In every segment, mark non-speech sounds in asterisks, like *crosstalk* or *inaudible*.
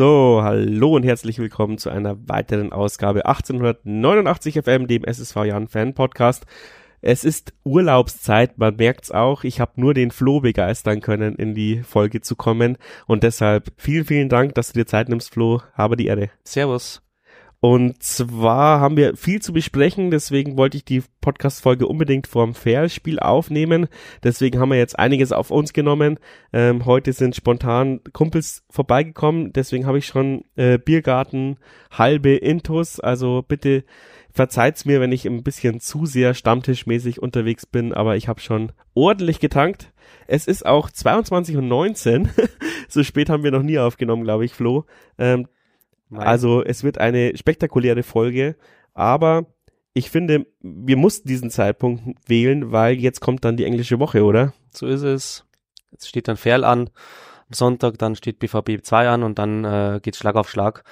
So, hallo und herzlich willkommen zu einer weiteren Ausgabe 1889 FM, dem SSV Jan Fan Podcast. Es ist Urlaubszeit, man merkt's auch. Ich habe nur den Flo begeistern können, in die Folge zu kommen. Und deshalb vielen, vielen Dank, dass du dir Zeit nimmst, Flo. Habe die Ehre. Servus. Und zwar haben wir viel zu besprechen, deswegen wollte ich die Podcast-Folge unbedingt vorm Fair-Spiel aufnehmen. Deswegen haben wir jetzt einiges auf uns genommen. Ähm, heute sind spontan Kumpels vorbeigekommen, deswegen habe ich schon äh, Biergarten, halbe Intus. Also bitte verzeiht's mir, wenn ich ein bisschen zu sehr stammtischmäßig unterwegs bin, aber ich habe schon ordentlich getankt. Es ist auch 22 und 19. so spät haben wir noch nie aufgenommen, glaube ich, Flo. Ähm, Nein. Also es wird eine spektakuläre Folge, aber ich finde, wir mussten diesen Zeitpunkt wählen, weil jetzt kommt dann die englische Woche, oder? So ist es. Jetzt steht dann Ferl an am Sonntag, dann steht BVB 2 an und dann äh, geht Schlag auf Schlag.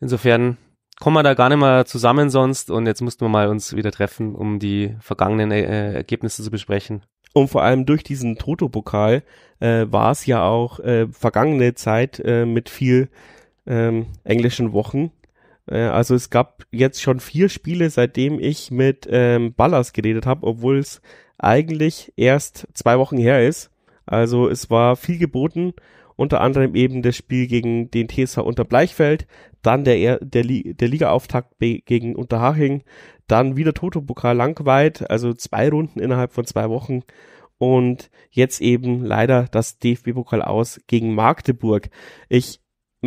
Insofern kommen wir da gar nicht mehr zusammen sonst und jetzt mussten wir mal uns wieder treffen, um die vergangenen äh, Ergebnisse zu besprechen. Und vor allem durch diesen Toto-Pokal äh, war es ja auch äh, vergangene Zeit äh, mit viel ähm, englischen Wochen. Äh, also es gab jetzt schon vier Spiele, seitdem ich mit ähm, Ballas geredet habe, obwohl es eigentlich erst zwei Wochen her ist. Also es war viel geboten, unter anderem eben das Spiel gegen den TSH unter Bleichfeld, dann der, der, der Ligaauftakt gegen Unterhaching, dann wieder Toto-Pokal Langweit, also zwei Runden innerhalb von zwei Wochen und jetzt eben leider das DFB-Pokal aus gegen Magdeburg. Ich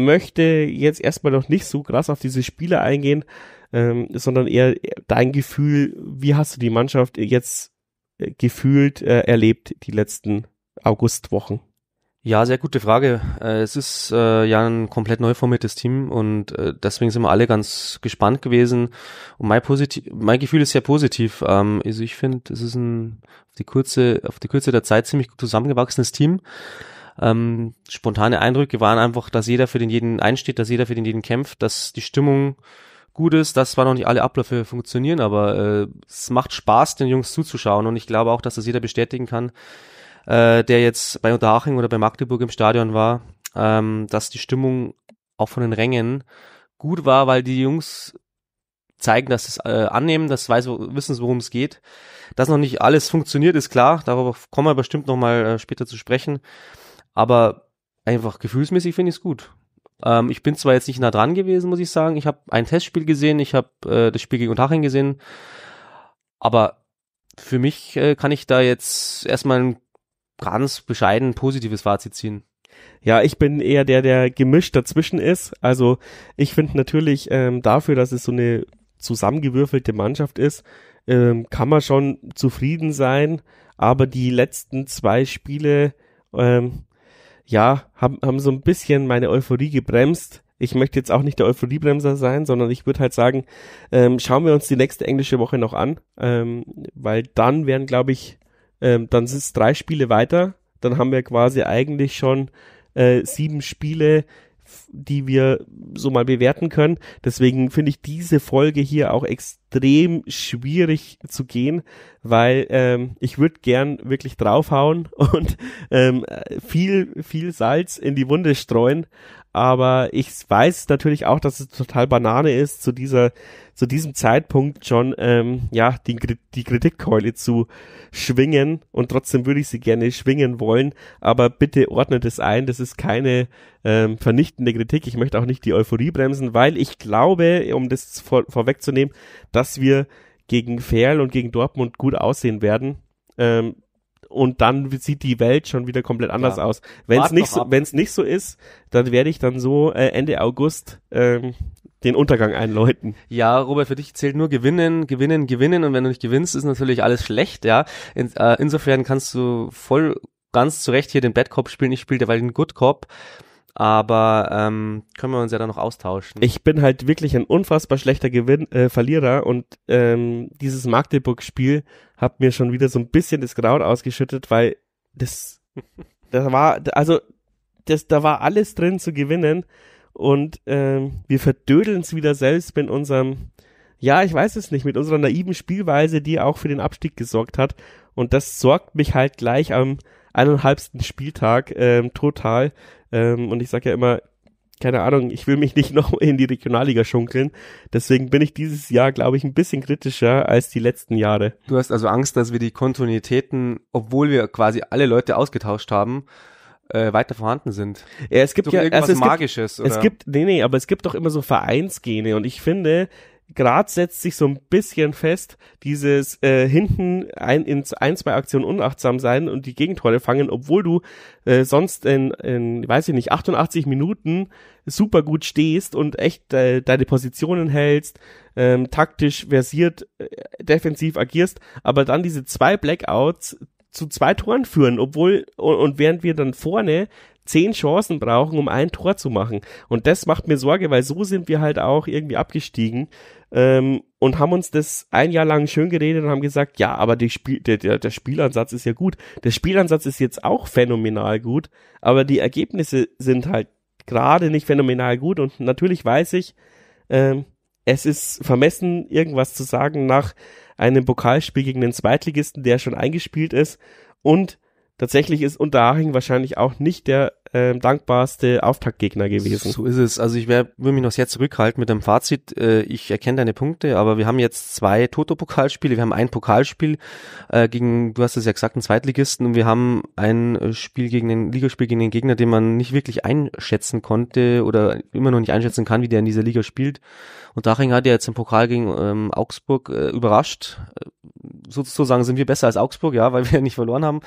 möchte jetzt erstmal noch nicht so krass auf diese Spiele eingehen, ähm, sondern eher dein Gefühl, wie hast du die Mannschaft jetzt äh, gefühlt äh, erlebt die letzten Augustwochen? Ja, sehr gute Frage. Äh, es ist äh, ja ein komplett neu formiertes Team und äh, deswegen sind wir alle ganz gespannt gewesen. Und mein, positiv, mein Gefühl ist sehr positiv. Ähm, also ich finde, es ist ein auf die kurze, auf die Kürze der Zeit ziemlich gut zusammengewachsenes Team. Ähm, spontane Eindrücke waren einfach, dass jeder für den jeden einsteht, dass jeder für den jeden kämpft, dass die Stimmung gut ist, dass zwar noch nicht alle Abläufe funktionieren, aber äh, es macht Spaß, den Jungs zuzuschauen und ich glaube auch, dass das jeder bestätigen kann, äh, der jetzt bei Unterhaching oder bei Magdeburg im Stadion war, ähm, dass die Stimmung auch von den Rängen gut war, weil die Jungs zeigen, dass es äh, annehmen, dass weiß, wissen, worum es geht. Dass noch nicht alles funktioniert, ist klar. Darauf kommen wir bestimmt noch mal äh, später zu sprechen. Aber einfach gefühlsmäßig finde ich es gut. Ähm, ich bin zwar jetzt nicht nah dran gewesen, muss ich sagen. Ich habe ein Testspiel gesehen, ich habe äh, das Spiel gegen Unterhaching gesehen. Aber für mich äh, kann ich da jetzt erstmal ein ganz bescheiden positives Fazit ziehen. Ja, ich bin eher der, der gemischt dazwischen ist. Also ich finde natürlich ähm, dafür, dass es so eine zusammengewürfelte Mannschaft ist, ähm, kann man schon zufrieden sein. Aber die letzten zwei Spiele ähm, ja, haben, haben so ein bisschen meine Euphorie gebremst. Ich möchte jetzt auch nicht der Euphoriebremser sein, sondern ich würde halt sagen, ähm, schauen wir uns die nächste englische Woche noch an, ähm, weil dann wären, glaube ich, ähm, dann sind es drei Spiele weiter. Dann haben wir quasi eigentlich schon äh, sieben Spiele, die wir so mal bewerten können. Deswegen finde ich diese Folge hier auch extrem schwierig zu gehen, weil ähm, ich würde gern wirklich draufhauen *laughs* und ähm, viel, viel Salz in die Wunde streuen. Aber ich weiß natürlich auch, dass es total Banane ist, zu dieser, zu diesem Zeitpunkt schon ähm, ja die, die Kritikkeule zu schwingen. Und trotzdem würde ich sie gerne schwingen wollen, aber bitte ordnet es ein, das ist keine ähm, vernichtende Kritik, ich möchte auch nicht die Euphorie bremsen, weil ich glaube, um das vor, vorwegzunehmen, dass wir gegen Ferl und gegen Dortmund gut aussehen werden. Ähm, und dann sieht die Welt schon wieder komplett anders ja. aus. Wenn es nicht so, wenn es nicht so ist, dann werde ich dann so äh, Ende August ähm, den Untergang einläuten. Ja, Robert, für dich zählt nur gewinnen, gewinnen, gewinnen und wenn du nicht gewinnst, ist natürlich alles schlecht, ja. In, äh, insofern kannst du voll ganz zurecht hier den Bad Cop spielen, ich spiele derweil den Good Cop. Aber ähm, können wir uns ja dann noch austauschen. Ich bin halt wirklich ein unfassbar schlechter Gewinn, äh, Verlierer und ähm, dieses Magdeburg-Spiel hat mir schon wieder so ein bisschen das Graut ausgeschüttet, weil das, *laughs* da war, also das, da war alles drin zu gewinnen und ähm, wir verdödeln es wieder selbst mit unserem, ja, ich weiß es nicht, mit unserer naiven Spielweise, die auch für den Abstieg gesorgt hat. Und das sorgt mich halt gleich am eineinhalbsten Spieltag ähm, total. Ähm, und ich sage ja immer, keine Ahnung, ich will mich nicht *laughs* noch in die Regionalliga schunkeln. Deswegen bin ich dieses Jahr, glaube ich, ein bisschen kritischer als die letzten Jahre. Du hast also Angst, dass wir die Kontinuitäten, obwohl wir quasi alle Leute ausgetauscht haben, äh, weiter vorhanden sind. Ja, es gibt Doch ja irgendwas also es Magisches. Gibt, es gibt, nee, nee, aber es gibt doch immer so Vereinsgene und ich finde, Grad setzt sich so ein bisschen fest, dieses äh, hinten ein, in ein, zwei Aktionen unachtsam sein und die Gegentore fangen, obwohl du äh, sonst in, in, weiß ich nicht, 88 Minuten super gut stehst und echt äh, deine Positionen hältst, ähm, taktisch versiert, äh, defensiv agierst, aber dann diese zwei Blackouts zu zwei Toren führen, obwohl und, und während wir dann vorne zehn Chancen brauchen, um ein Tor zu machen. Und das macht mir Sorge, weil so sind wir halt auch irgendwie abgestiegen ähm, und haben uns das ein Jahr lang schön geredet und haben gesagt, ja, aber Spiel, der, der, der Spielansatz ist ja gut. Der Spielansatz ist jetzt auch phänomenal gut, aber die Ergebnisse sind halt gerade nicht phänomenal gut und natürlich weiß ich, ähm, es ist vermessen, irgendwas zu sagen nach einem Pokalspiel gegen den Zweitligisten, der schon eingespielt ist und tatsächlich ist Unterhaching wahrscheinlich auch nicht der äh, dankbarste Auftaktgegner gewesen. So ist es. Also ich würde mich noch sehr zurückhalten mit dem Fazit. Äh, ich erkenne deine Punkte, aber wir haben jetzt zwei Toto-Pokalspiele. Wir haben ein Pokalspiel äh, gegen, du hast es ja gesagt, einen Zweitligisten und wir haben ein äh, Spiel gegen den Ligaspiel gegen den Gegner, den man nicht wirklich einschätzen konnte oder immer noch nicht einschätzen kann, wie der in dieser Liga spielt. Und Daching hat ja jetzt im Pokal gegen ähm, Augsburg äh, überrascht. Äh, sozusagen sind wir besser als Augsburg, ja, weil wir *laughs* nicht verloren haben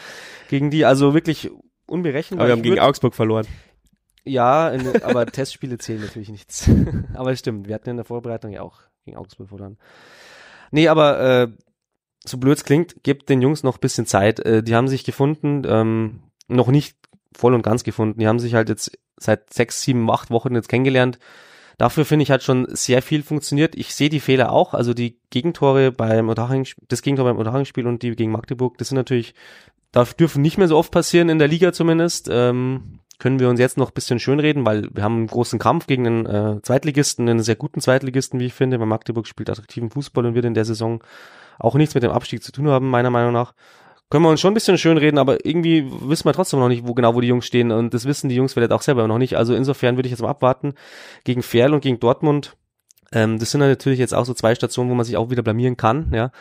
gegen die. Also wirklich unberechenbar. Aber wir haben gegen Augsburg verloren. Ja, in, aber *laughs* Testspiele zählen natürlich nichts. *laughs* aber es stimmt, wir hatten in der Vorbereitung ja auch gegen Augsburg verloren. Nee, aber äh, so blöd es klingt, gebt den Jungs noch bisschen Zeit. Äh, die haben sich gefunden, ähm, noch nicht voll und ganz gefunden. Die haben sich halt jetzt seit sechs, sieben, acht Wochen jetzt kennengelernt. Dafür finde ich hat schon sehr viel funktioniert. Ich sehe die Fehler auch. Also die Gegentore beim Unterhaching, das Gegentor beim Unterhaching-Spiel und die gegen Magdeburg, das sind natürlich, darf, dürfen nicht mehr so oft passieren in der Liga zumindest. Ähm, können wir uns jetzt noch bisschen schönreden, weil wir haben einen großen Kampf gegen einen äh, Zweitligisten, einen sehr guten Zweitligisten, wie ich finde, weil Magdeburg spielt attraktiven Fußball und wird in der Saison auch nichts mit dem Abstieg zu tun haben, meiner Meinung nach. Können wir uns schon ein bisschen schönreden, aber irgendwie wissen wir trotzdem noch nicht, wo genau wo die Jungs stehen und das wissen die Jungs vielleicht auch selber noch nicht. Also insofern würde ich jetzt mal abwarten gegen Ferl und gegen Dortmund. Ähm, das sind natürlich jetzt auch so zwei Stationen, wo man sich auch wieder blamieren kann, ja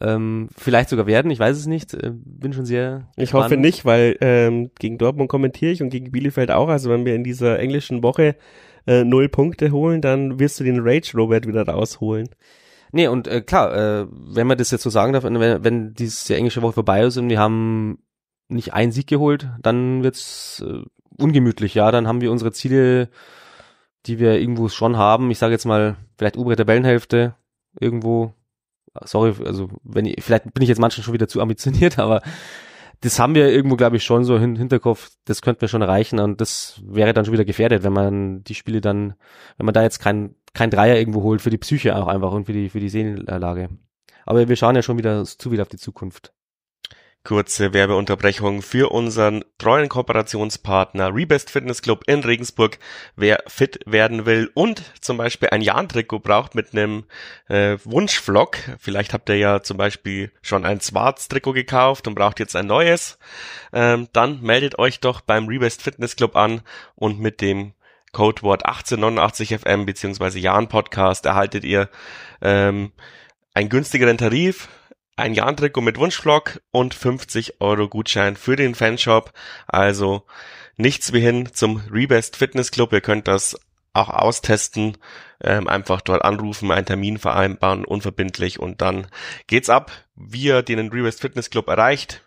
ähm, vielleicht sogar werden, ich weiß es nicht, äh, bin schon sehr Ich gespannt. hoffe nicht, weil ähm, gegen Dortmund kommentiere ich und gegen Bielefeld auch, also wenn wir in dieser englischen Woche äh, null Punkte holen, dann wirst du den Rage Robert wieder rausholen. Nee, und äh, klar, äh, wenn man das jetzt so sagen darf, wenn, wenn diese englische Woche vorbei ist und wir haben nicht einen Sieg geholt, dann wird's äh, ungemütlich, ja, dann haben wir unsere Ziele, die wir irgendwo schon haben, ich sage jetzt mal, vielleicht obere Tabellenhälfte irgendwo. Sorry, also wenn ich, vielleicht bin ich jetzt manchmal schon wieder zu ambitioniert, *laughs* aber das haben wir irgendwo, glaube ich, schon so im Hinterkopf, das könnten wir schon erreichen und das wäre dann schon wieder gefährdet, wenn man die Spiele dann, wenn man da jetzt kein, kein Dreier irgendwo holt, für die Psyche auch einfach und für die, für die Seelenlage. Aber wir schauen ja schon wieder zu wieder auf die Zukunft. Kurze Werbeunterbrechung für unseren treuen Kooperationspartner Rebest Fitness Club in Regensburg. Wer fit werden will und zum Beispiel ein Jahn-Trikot braucht mit einem äh, Wunschvlog, vielleicht habt ihr ja zum Beispiel schon ein Schwarz-Trikot gekauft und braucht jetzt ein neues, ähm, dann meldet euch doch beim Rebest Fitness Club an und mit dem Codewort 1889FM beziehungsweise Jahn Podcast erhaltet ihr ähm, einen günstigeren Tarif ein Jahn-Trikot mit Wunschvlog und 50 Euro Gutschein für den Fanshop. Also nichts wie hin zum Rebest Fitness Club. Ihr könnt das auch austesten, ähm, einfach dort anrufen, einen Termin vereinbaren, unverbindlich und dann geht's ab. Wie ihr den Rebest Fitness Club erreicht,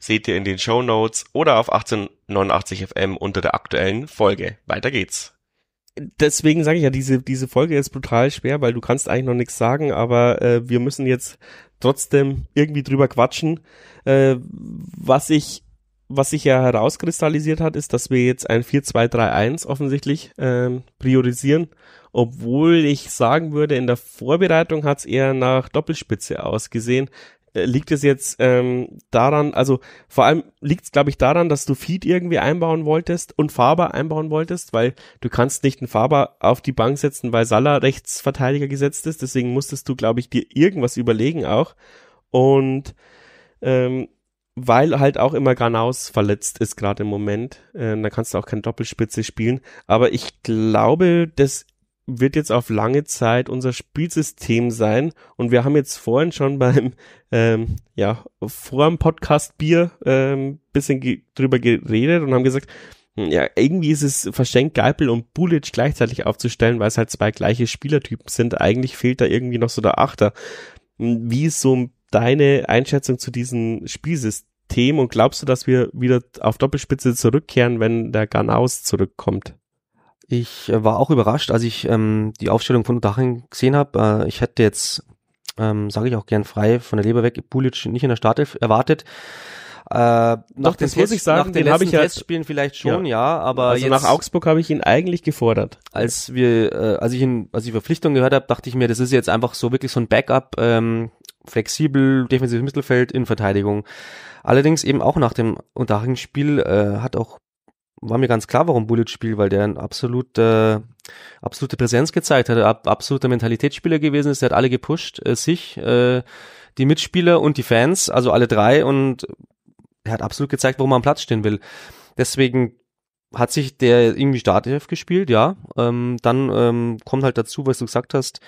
seht ihr in den Show Notes oder auf 1889 FM unter der aktuellen Folge. Weiter geht's deswegen sage ich ja, diese, diese Folge ist brutal schwer, weil du kannst eigentlich noch nichts sagen, aber äh, wir müssen jetzt trotzdem irgendwie drüber quatschen. Äh, was ich was sich ja herauskristallisiert hat, ist, dass wir jetzt ein 4-2-3-1 offensichtlich ähm, priorisieren, obwohl ich sagen würde, in der Vorbereitung hat es eher nach Doppelspitze ausgesehen. Äh, liegt es jetzt ähm, daran, also vor allem liegt es, glaube ich, daran, dass du Feed irgendwie einbauen wolltest und Faber einbauen wolltest, weil du kannst nicht einen Faber auf die Bank setzen, weil Salah Rechtsverteidiger gesetzt ist, deswegen musstest du, glaube ich, dir irgendwas überlegen auch. Und ähm, weil halt auch immer Garnaus verletzt ist gerade im Moment. Äh, da kannst du auch keine Doppelspitze spielen. Aber ich glaube, das wird jetzt auf lange Zeit unser Spielsystem sein. Und wir haben jetzt vorhin schon beim, ähm, ja, vor dem Podcast Bier ähm, bisschen ge drüber geredet und haben gesagt, hm, ja, irgendwie ist es verschenkt, Geipel und Bulic gleichzeitig aufzustellen, weil es halt zwei gleiche Spielertypen sind. Eigentlich fehlt da irgendwie noch so der Achter. Hm, wie ist so deine Einschätzung zu diesem Spielsystem und glaubst du, dass wir wieder auf Doppelspitze zurückkehren, wenn der Garnaus zurückkommt? Ich äh, war auch überrascht, als ich ähm, die Aufstellung von Daching gesehen habe. Äh, ich hätte jetzt, ähm, sage ich auch gern frei, von der Leber weg, Pulic nicht in der Startelf erwartet. Äh, nach Doch, den das muss Test, ich sagen, nach den den letzten ich ja- Testspielen vielleicht schon, ja, aber Also jetzt, nach Augsburg habe ich ihn eigentlich gefordert. als wir, äh, als ich ihn, als ich Verpflichtung gehört habe, dachte ich mir, das ist jetzt einfach so wirklich so ein Backup, ähm, flexibel, defensives Mittelfeld in Verteidigung. Allerdings eben auch nach dem Unterhaching-Spiel äh, hat auch war mir ganz klar, warum Bullet spielt, weil der ein absolut, äh, absolute Präsenz gezeigt hat, ab, absoluter Mentalitätsspieler gewesen ist, der hat alle gepusht, äh, sich, äh, die Mitspieler und die Fans, also alle drei und er hat absolut gezeigt, warum er am Platz stehen will. Deswegen hat sich der irgendwie Startelf gespielt, ja. Ähm, dann ähm, kommt halt dazu, was du gesagt hast,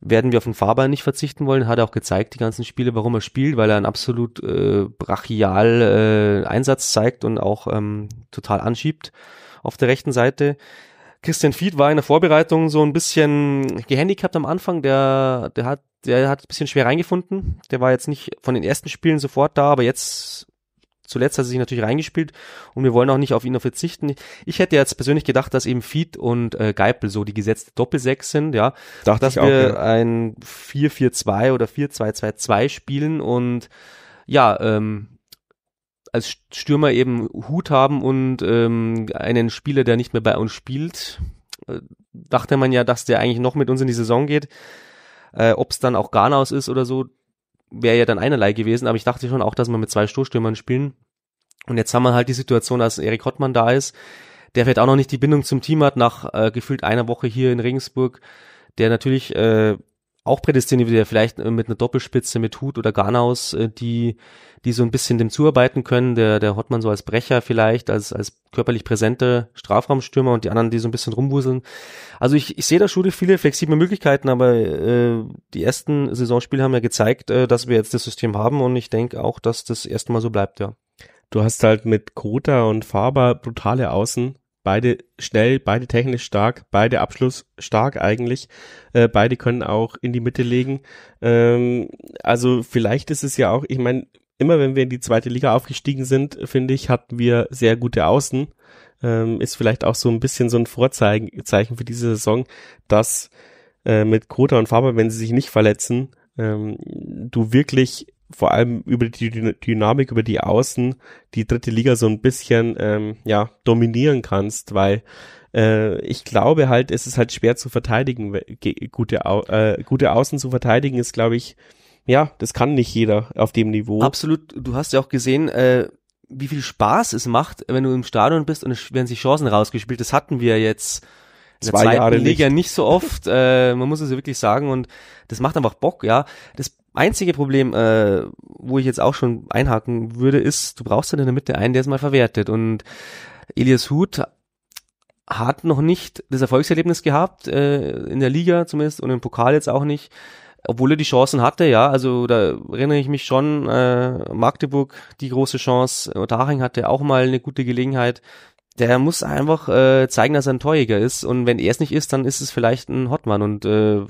werden wir auf den Fahrball nicht verzichten wollen. Hat er auch gezeigt, die ganzen Spiele, warum er spielt, weil er einen absolut äh, brachial äh, Einsatz zeigt und auch ähm, total anschiebt auf der rechten Seite. Christian Fied war in der Vorbereitung so ein bisschen gehandicapt am Anfang. Der, der hat, der hat ein bisschen schwer reingefunden. Der war jetzt nicht von den ersten Spielen sofort da, aber jetzt zuletzt hat er sich natürlich reingespielt und wir wollen auch nicht auf ihn noch verzichten. Ich hätte jetzt persönlich gedacht, dass eben Fied und äh, Geipel so die gesetzte Doppelsechs sind, ja. Dachte Dass ich auch, wir ja. ein 4-4-2 oder 4-2-2-2 spielen und ja, ähm, als Stürmer eben Hut haben und ähm, einen Spieler, der nicht mehr bei uns spielt, äh, dachte man ja, dass der eigentlich noch mit uns in die Saison geht. Äh, Ob es dann auch Garnaus ist oder so, wäre ja dann einerlei gewesen, aber ich dachte schon auch, dass wir mit zwei Stoßstürmern spielen. Und jetzt haben wir halt die Situation, dass Erik Hottmann da ist, der vielleicht auch noch nicht die Bindung zum Team hat, nach äh, gefühlt einer Woche hier in Regensburg, der natürlich äh, auch prädestiniert wäre, vielleicht äh, mit einer Doppelspitze mit Hut oder Garnaus, äh, die, die so ein bisschen dem zuarbeiten können. Der, der Hottmann so als Brecher vielleicht, als, als körperlich präsenter Strafraumstürmer und die anderen, die so ein bisschen rumwuseln. Also ich, ich sehe da schon viele flexible Möglichkeiten, aber äh, die ersten Saisonspiele haben ja gezeigt, äh, dass wir jetzt das System haben und ich denke auch, dass das erstmal so bleibt, ja. Du hast halt mit Kota und Faber brutale Außen. Beide schnell, beide technisch stark, beide Abschluss stark eigentlich. Äh, beide können auch in die Mitte legen. Ähm, also vielleicht ist es ja auch, ich meine, immer wenn wir in die zweite Liga aufgestiegen sind, finde ich, hatten wir sehr gute Außen. Ähm, ist vielleicht auch so ein bisschen so ein Vorzeichen Zeichen für diese Saison, dass äh, mit Kota und Faber, wenn sie sich nicht verletzen, ähm, du wirklich vor allem über die Dyn- Dynamik, über die Außen, die dritte Liga so ein bisschen ähm, ja dominieren kannst, weil äh, ich glaube halt, es ist halt schwer zu verteidigen, gute, Au äh, gute Außen zu verteidigen ist, glaube ich, ja, das kann nicht jeder auf dem Niveau. Absolut, du hast ja auch gesehen, äh, wie viel Spaß es macht, wenn du im Stadion bist und es werden sich Chancen rausgespielt. Das hatten wir jetzt in der Zwei zweiten Jahre Liga nicht. nicht. so oft. äh, man muss es ja wirklich sagen und das macht einfach Bock, ja. Das einzige Problem, äh, wo ich jetzt auch schon einhaken würde, ist, du brauchst dann in der Mitte einen, der es mal verwertet. Und Elias Huth hat noch nicht das Erfolgserlebnis gehabt, äh, in der Liga zumindest und im Pokal jetzt auch nicht, obwohl er die Chancen hatte, ja, also da erinnere ich mich schon, äh, Magdeburg die große Chance, Otaching hatte auch mal eine gute Gelegenheit. Der muss einfach äh, zeigen, dass er ein Torjäger ist und wenn er es nicht ist, dann ist es vielleicht ein Hotmann und äh,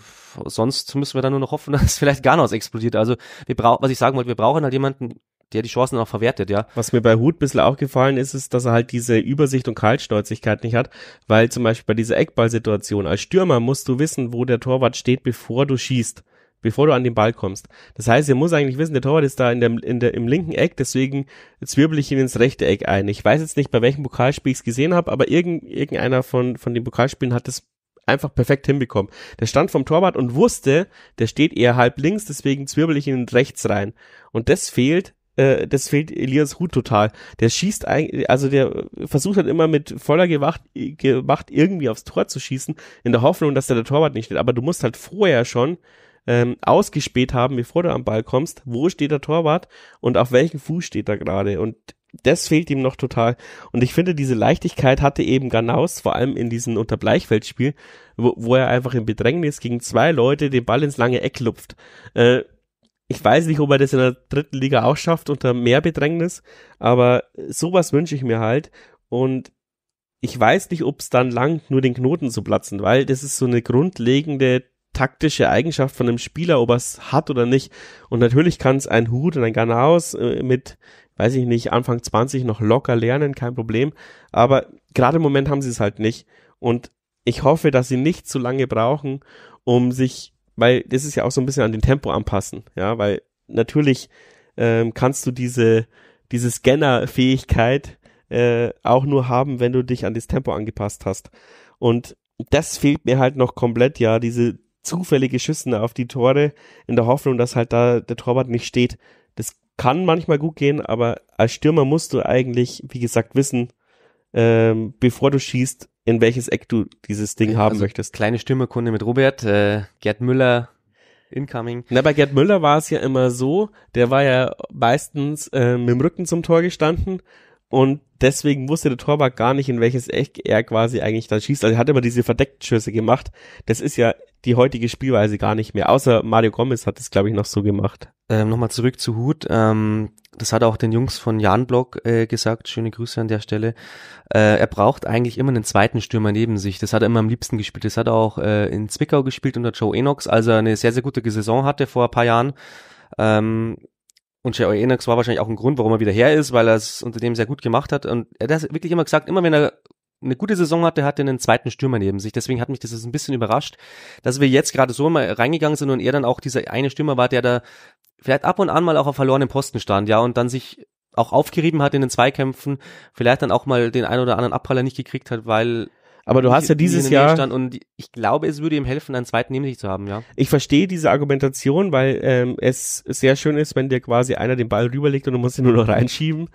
sonst müssen wir dann nur noch hoffen, *laughs* dass vielleicht Garnaus explodiert. Also wir brauchen, was ich sagen wollte, wir brauchen halt jemanden, der die Chancen auch verwertet, ja. Was mir bei Hut ein bisschen aufgefallen ist, ist, dass er halt diese Übersicht und Kaltstolzigkeit nicht hat, weil zum Beispiel bei dieser Eckballsituation als Stürmer musst du wissen, wo der Torwart steht, bevor du schießt, bevor du an den Ball kommst. Das heißt, er muss eigentlich wissen, der Torwart ist da in der, in der, im linken Eck, deswegen zwirbel ich ihn ins rechte Eck ein. Ich weiß jetzt nicht, bei welchem Pokalspiel ich es gesehen habe, aber irgend, irgendeiner von, von den Pokalspielen hat es einfach perfekt hinbekommen. Der stand vom Torwart und wusste, der steht eher halb links, deswegen zwirbel ich ihn rechts rein. Und das fehlt äh, das fehlt Elias Huth total. Der schießt eigentlich, also der versucht halt immer mit voller Gewacht, Gemacht irgendwie aufs Tor zu schießen, in der Hoffnung, dass da der Torwart nicht steht. Aber du musst halt vorher schon ähm, ausgespäht haben, bevor du am Ball kommst, wo steht der Torwart und auf welchem Fuß steht er gerade. Und das fehlt ihm noch total. Und ich finde, diese Leichtigkeit hatte eben Ganaus, vor allem in diesem Unterbleichfeldspiel, wo, wo er einfach im Bedrängnis gegen zwei Leute den Ball ins lange Eck lupft. Äh, ich weiß nicht, ob er das in der dritten Liga auch schafft unter mehr Bedrängnis, aber sowas wünsche ich mir halt. Und ich weiß nicht, ob es dann langt, nur den Knoten zu platzen, weil das ist so eine grundlegende taktische Eigenschaft von einem Spieler, ob er es hat oder nicht. Und natürlich kann es ein Hut und ein Ganaus äh, mit weiß ich nicht, Anfang 20 noch locker lernen, kein Problem. Aber gerade im Moment haben sie es halt nicht. Und ich hoffe, dass sie nicht zu lange brauchen, um sich, weil das ist ja auch so ein bisschen an den Tempo anpassen, ja, weil natürlich ähm, kannst du diese, diese Scanner-Fähigkeit äh, auch nur haben, wenn du dich an das Tempo angepasst hast. Und das fehlt mir halt noch komplett, ja, diese zufällige Schüssen auf die Tore in der Hoffnung, dass halt da der Torwart nicht steht. Das kann manchmal gut gehen, aber als Stürmer musst du eigentlich, wie gesagt, wissen, ähm, bevor du schießt, in welches Eck du dieses Ding haben also möchtest. Kleine Stürmerkunde mit Robert, äh, Gerd Müller, incoming. Na, bei Gerd Müller war es ja immer so, der war ja meistens äh, mit dem Rücken zum Tor gestanden und deswegen wusste der Torwart gar nicht, in welches Eck er quasi eigentlich dann schießt. Also er hat immer diese verdeckten Schüsse gemacht. Das ist ja die heutige Spielweise gar nicht mehr. Außer Mario Gomez hat es, glaube ich, noch so gemacht. Ähm, Nochmal zurück zu Hut. Ähm, das hat auch den Jungs von Jan Block äh, gesagt. Schöne Grüße an der Stelle. Äh, er braucht eigentlich immer einen zweiten Stürmer neben sich. Das hat er immer am liebsten gespielt. Das hat er auch äh, in Zwickau gespielt unter Joe Enox, als er eine sehr, sehr gute Saison hatte vor ein paar Jahren. Ähm, und Joe Enox war wahrscheinlich auch ein Grund, warum er wieder her ist, weil er es unter dem sehr gut gemacht hat. Und er hat wirklich immer gesagt, immer wenn er eine gute Saison hatte, hatte einen zweiten Stürmer neben sich. Deswegen hat mich das ein bisschen überrascht, dass wir jetzt gerade so mal reingegangen sind und er dann auch dieser eine Stürmer war, der da vielleicht ab und an mal auch auf verlorenen Posten stand, ja, und dann sich auch aufgerieben hat in den Zweikämpfen, vielleicht dann auch mal den einen oder anderen Abpraller nicht gekriegt hat, weil aber du hast ja dieses Jahr und ich glaube, es würde ihm helfen, einen zweiten neben sich zu haben, ja. Ich verstehe diese Argumentation, weil ähm, es sehr schön ist, wenn dir quasi einer den Ball rüberlegt und du musst ihn nur noch reinschieben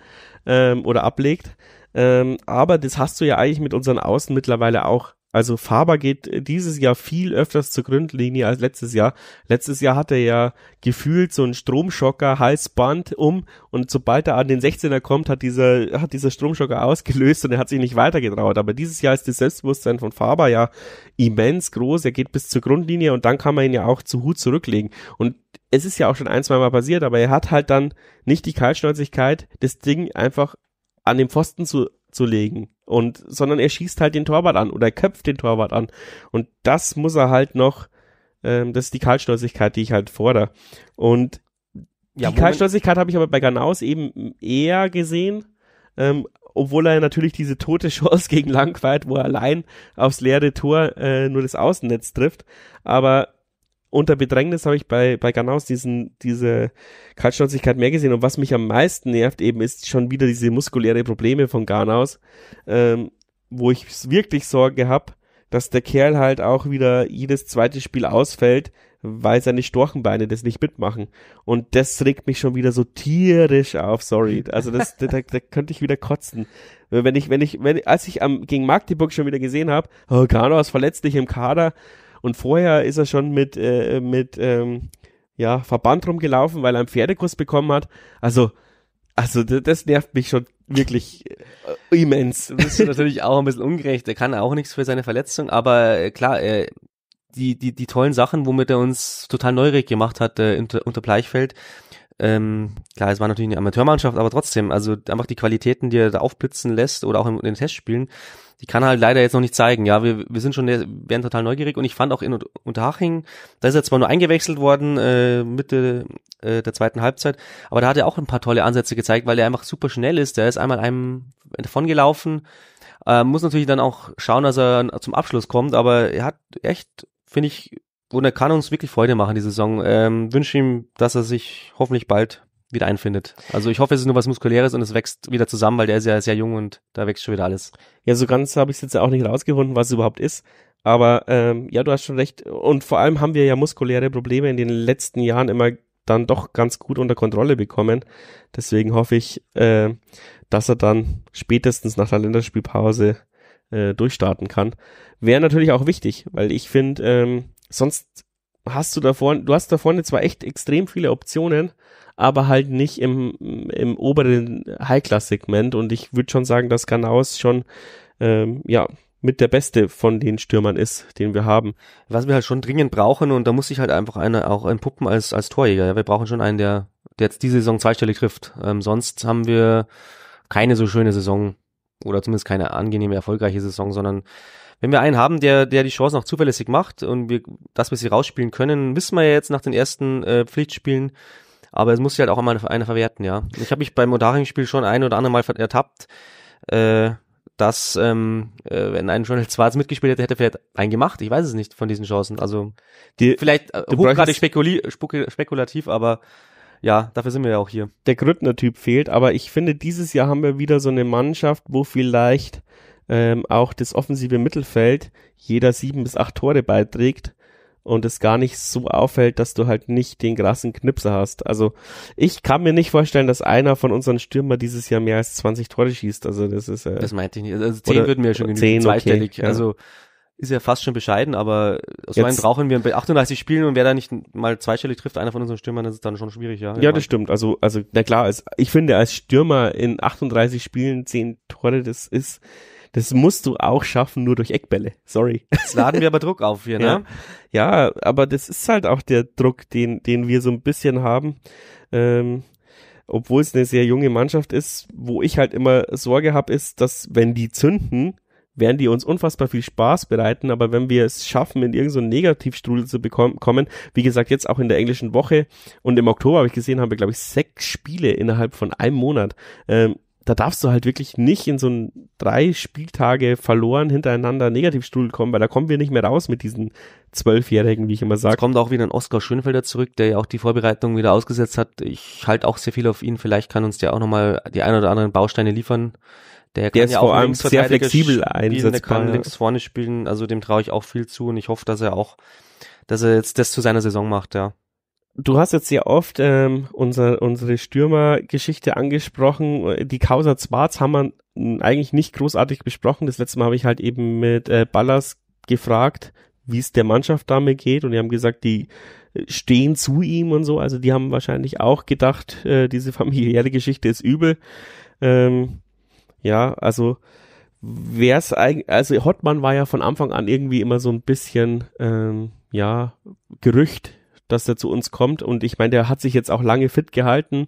ähm, oder ablegt. Ähm, aber das hast du ja eigentlich mit unseren Außen mittlerweile auch. Also Faber geht dieses Jahr viel öfters zur Grundlinie als letztes Jahr. Letztes Jahr hat er ja gefühlt so einen Stromschocker, Halsband um und sobald er an den 16er kommt, hat dieser, hat dieser Stromschocker ausgelöst und er hat sich nicht weitergetraut. Aber dieses Jahr ist das Selbstbewusstsein von Faber ja immens groß. Er geht bis zur Grundlinie und dann kann man ihn ja auch zu Hut zurücklegen. Und es ist ja auch schon ein, zwei Mal passiert, aber er hat halt dann nicht die Kaltschnäuzigkeit, das Ding einfach an den Pfosten zu, zu legen. Und, sondern er schießt halt den Torwart an oder er köpft den Torwart an. Und das muss er halt noch, ähm, das ist die Kaltschnäuzigkeit, die ich halt fordere. Und ja, die Kaltschnäuzigkeit habe ich aber bei Ganaus eben eher gesehen, ähm, obwohl er natürlich diese tote Chance gegen Langweit, wo er allein aufs leere Tor äh, nur das Außennetz trifft. Aber unter Bedrängnis habe ich bei, bei Ganaus diesen, diese Kaltschnäuzigkeit mehr gesehen. Und was mich am meisten nervt eben, ist schon wieder diese muskuläre Probleme von Ganaus, ähm, wo ich wirklich Sorge habe, dass der Kerl halt auch wieder jedes zweite Spiel ausfällt, weil seine Storchenbeine das nicht mitmachen. Und das regt mich schon wieder so tierisch auf, sorry. Also das, da, da könnte ich wieder kotzen. Wenn ich, wenn ich, wenn, als ich am, gegen Magdeburg schon wieder gesehen habe, oh, Ganaus verletzt dich im Kader, und vorher ist er schon mit, äh, mit ähm, ja, Verband rumgelaufen, weil er einen Pferdekuss bekommen hat. Also, also das nervt mich schon wirklich äh, immens. Das ist natürlich auch ein bisschen ungerecht. Er kann auch nichts für seine Verletzung, aber äh, klar, äh, die, die, die tollen Sachen, womit er uns total neugierig gemacht hat äh, unter, unter Bleichfeld, ähm, klar, es war natürlich eine Amateurmannschaft, aber trotzdem, also einfach die Qualitäten, die er da aufblitzen lässt oder auch in, in den Testspielen, die kann er halt leider jetzt noch nicht zeigen. Ja, wir, wir sind schon, werden total neugierig und ich fand auch in Unterhaching, da ist er zwar nur eingewechselt worden, äh, Mitte äh, der zweiten Halbzeit, aber da hat er auch ein paar tolle Ansätze gezeigt, weil er einfach super schnell ist. Der ist einmal einem davon gelaufen, äh, muss natürlich dann auch schauen, dass er zum Abschluss kommt, aber er hat echt, finde ich, und er kann uns wirklich Freude machen, die Saison. Ähm, wünsche ihm, dass er sich hoffentlich bald wieder einfindet. Also ich hoffe, es ist nur was Muskuläres und es wächst wieder zusammen, weil der ist ja sehr jung und da wächst schon wieder alles. Ja, so ganz habe ich es jetzt auch nicht rausgefunden, was es überhaupt ist. Aber ähm, ja, du hast schon recht. Und vor allem haben wir ja muskuläre Probleme in den letzten Jahren immer dann doch ganz gut unter Kontrolle bekommen. Deswegen hoffe ich, äh, dass er dann spätestens nach der Länderspielpause äh, durchstarten kann. Wäre natürlich auch wichtig, weil ich finde, ähm, sonst hast du da vorne, du hast da vorne zwar echt extrem viele Optionen, aber halt nicht im, im oberen High-Class-Segment und ich würde schon sagen, dass Kanaus schon, ähm, ja, mit der beste von den Stürmern ist, den wir haben. Was wir halt schon dringend brauchen und da muss sich halt einfach einer auch entpuppen als, als Torjäger. Ja, wir brauchen schon einen, der, der jetzt diese Saison zweistellig trifft. Ähm, sonst haben wir keine so schöne Saison oder zumindest keine angenehme, erfolgreiche Saison, sondern wenn wir einen haben, der, der die Chancen auch zuverlässig macht und wir, dass wir sie rausspielen können, wissen wir ja jetzt nach den ersten äh, Pflichtspielen, aber es muss sich halt auch einmal einer verwerten, ja. Ich habe mich beim Modaring-Spiel schon ein oder andere Mal ertappt, äh, dass ähm, äh, wenn ein Journal Schwarz mitgespielt hätte, hätte er vielleicht einen gemacht. Ich weiß es nicht von diesen Chancen. Also die, vielleicht äh, hochgradig spekuli spekulativ, aber ja, dafür sind wir ja auch hier. Der Grüttner-Typ fehlt, aber ich finde, dieses Jahr haben wir wieder so eine Mannschaft, wo vielleicht ähm, auch das offensive Mittelfeld jeder sieben bis acht Tore beiträgt und es gar nicht so auffällt, dass du halt nicht den krassen Knipser hast. Also ich kann mir nicht vorstellen, dass einer von unseren Stürmer dieses Jahr mehr als 20 Tore schießt. Also das ist äh, Das meinte ich nicht. Also 10 würden mir schon genügen, 10, zweistellig. Okay, ja. Also ist ja fast schon bescheiden, aber so einen brauchen wir bei 38 Spielen und wer da nicht mal zweistellig trifft, einer von unseren Stürmern, das ist dann schon schwierig, ja. Ja, das stimmt. Also, also, na klar, als, ich finde, als Stürmer in 38 Spielen 10 Tore, das ist, das musst du auch schaffen, nur durch Eckbälle. Sorry. Jetzt laden wir aber Druck auf hier, *laughs* ne? Ja, ja aber das ist halt auch der Druck, den, den wir so ein bisschen haben. Ähm, obwohl es eine sehr junge Mannschaft ist, wo ich halt immer Sorge habe, ist, dass wenn die zünden, werden die uns unfassbar viel Spaß bereiten, aber wenn wir es schaffen, in irgendeinen so Negativstrudel zu bekommen, wie gesagt, jetzt auch in der englischen Woche und im Oktober habe ich gesehen, haben wir, glaube ich, sechs Spiele innerhalb von einem Monat. Ähm, da darfst du halt wirklich nicht in so ein drei Spieltage verloren hintereinander Negativstuhl kommen, weil da kommen wir nicht mehr raus mit diesen Zwölfjährigen, wie ich immer sage. Es kommt auch wieder ein Oskar Schönfelder zurück, der ja auch die Vorbereitung wieder ausgesetzt hat. Ich halte auch sehr viel auf ihn. Vielleicht kann uns der auch nochmal die ein oder anderen Bausteine liefern. Der, der ist ja vor allem sehr flexibel einsetzbar. Der kann links vorne spielen, also dem traue ich auch viel zu und ich hoffe, dass er auch, dass er jetzt das zu seiner Saison macht, ja. Du hast jetzt sehr oft ähm, unser, unsere Stürmergeschichte angesprochen. Die Causa Zwarz haben wir eigentlich nicht großartig besprochen. Das letzte Mal habe ich halt eben mit äh, Ballas gefragt, wie es der Mannschaft damit geht. Und die haben gesagt, die stehen zu ihm und so. Also die haben wahrscheinlich auch gedacht, äh, diese familiäre Geschichte ist übel. Ähm, ja, also wer es eigentlich, also Hottmann war ja von Anfang an irgendwie immer so ein bisschen, ähm, ja, Gerücht dass er zu uns kommt. Und ich meine, der hat sich jetzt auch lange fit gehalten,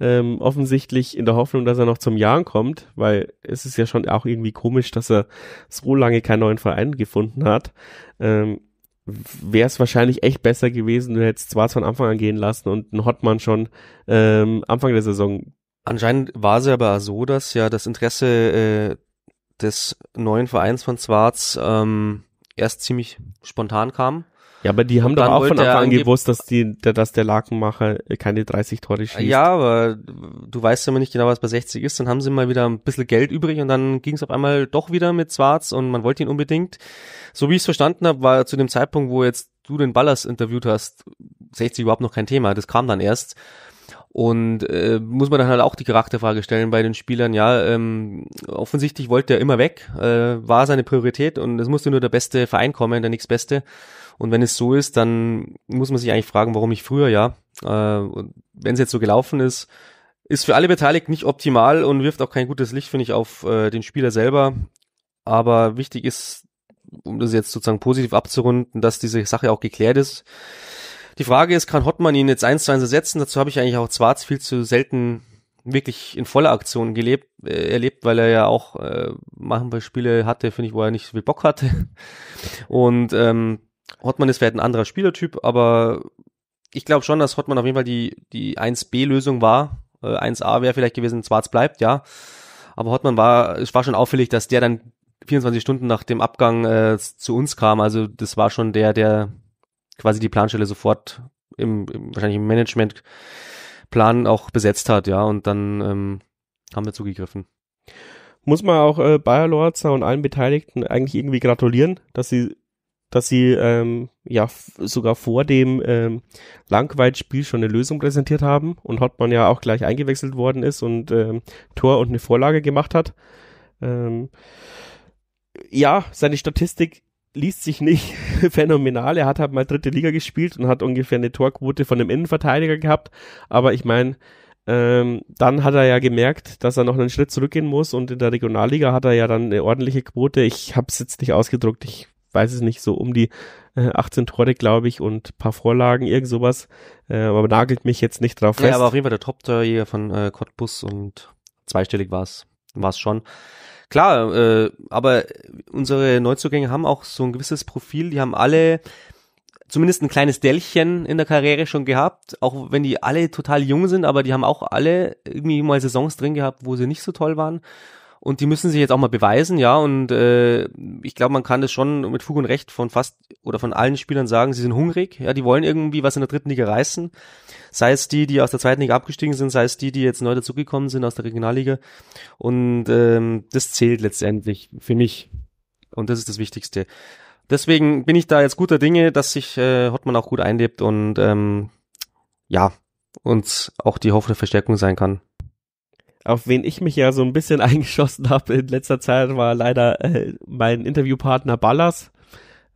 ähm, offensichtlich in der Hoffnung, dass er noch zum Jahren kommt, weil es ist ja schon auch irgendwie komisch, dass er so lange keinen neuen Verein gefunden hat. Ähm, Wäre es wahrscheinlich echt besser gewesen, du hättest zwar von Anfang an gehen lassen und einen Hotman schon ähm, Anfang der Saison. Anscheinend war es aber so, dass ja das Interesse äh, des neuen Vereins von Zwarz ähm, erst ziemlich spontan kam. Ja, aber die haben doch auch von Anfang an gewusst, dass die, dass der Lakenmacher keine 30 Tore schießt. Ja, aber du weißt ja immer nicht genau, was bei 60 ist. Dann haben sie mal wieder ein bisschen Geld übrig und dann ging es auf einmal doch wieder mit Schwarz und man wollte ihn unbedingt. So wie ich es verstanden habe, war zu dem Zeitpunkt, wo jetzt du den Ballers interviewt hast, 60 überhaupt noch kein Thema. Das kam dann erst. Und äh, muss man dann halt auch die Charakterfrage stellen bei den Spielern, ja, ähm, offensichtlich wollte er immer weg, äh, war seine Priorität und es musste nur der beste Verein kommen, der nächstbeste. Und wenn es so ist, dann muss man sich eigentlich fragen, warum nicht früher, ja. Äh, wenn es jetzt so gelaufen ist, ist für alle Beteiligten nicht optimal und wirft auch kein gutes Licht, finde ich, auf äh, den Spieler selber. Aber wichtig ist, um das jetzt sozusagen positiv abzurunden, dass diese Sache auch geklärt ist. Die Frage ist, kann Hottmann ihn jetzt eins zu eins ersetzen? Dazu habe ich eigentlich auch Zwarz viel zu selten wirklich in voller Aktion gelebt, äh, erlebt, weil er ja auch äh, manchmal Spiele hatte, finde ich, wo er nicht so viel Bock hatte. Und ähm, Hottmann ist vielleicht ein anderer Spielertyp, aber ich glaube schon, dass Hottmann auf jeden Fall die, die 1B-Lösung war. Äh, 1A wäre vielleicht gewesen, Schwarz bleibt, ja. Aber Hottmann war, es war schon auffällig, dass der dann 24 Stunden nach dem Abgang äh, zu uns kam. Also das war schon der, der quasi die Planstelle sofort im, im wahrscheinlich im Managementplan auch besetzt hat, ja. Und dann ähm, haben wir zugegriffen muss man auch äh, Bayer Lorzer und allen Beteiligten eigentlich irgendwie gratulieren, dass sie dass sie ähm, ja sogar vor dem ähm, Langweitspiel schon eine Lösung präsentiert haben und Hottmann ja auch gleich eingewechselt worden ist und ähm, Tor und eine Vorlage gemacht hat. Ähm, ja, seine Statistik liest sich nicht *laughs* phänomenal. Er hat halt mal dritte Liga gespielt und hat ungefähr eine Torquote von einem Innenverteidiger gehabt. Aber ich meine, ähm, dann hat er ja gemerkt, dass er noch einen Schritt zurückgehen muss und in der Regionalliga hat er ja dann eine ordentliche Quote. Ich habe es jetzt nicht ausgedruckt, ich weiß es nicht, so um die äh, 18 Tore, glaube ich, und paar Vorlagen, irgend sowas. Äh, aber nagelt mich jetzt nicht drauf fest. Ja, aber auf jeden Fall der Top-Torjäger von äh, Cottbus und zweistellig war es war es schon. Klar, äh, aber unsere Neuzugänge haben auch so ein gewisses Profil. Die haben alle zumindest ein kleines Dellchen in der Karriere schon gehabt, auch wenn die alle total jung sind, aber die haben auch alle irgendwie mal Saisons drin gehabt, wo sie nicht so toll waren und die müssen sich jetzt auch mal beweisen, ja. Und äh, ich glaube, man kann das schon mit Fug und Recht von fast oder von allen Spielern sagen, sie sind hungrig, ja, die wollen irgendwie was in der dritten Liga reißen. Sei es die, die aus der zweiten Liga abgestiegen sind, sei es die, die jetzt neu dazugekommen sind aus der Regionalliga. Und ähm, das zählt letztendlich für mich. Und das ist das Wichtigste. Deswegen bin ich da jetzt guter Dinge, dass sich äh, Hottmann auch gut einlebt und ähm, ja, uns auch die hoffende Verstärkung sein kann auf wen ich mich ja so ein bisschen *laughs* eingeschossen habe in letzter Zeit, war leider äh, mein Interviewpartner Ballas,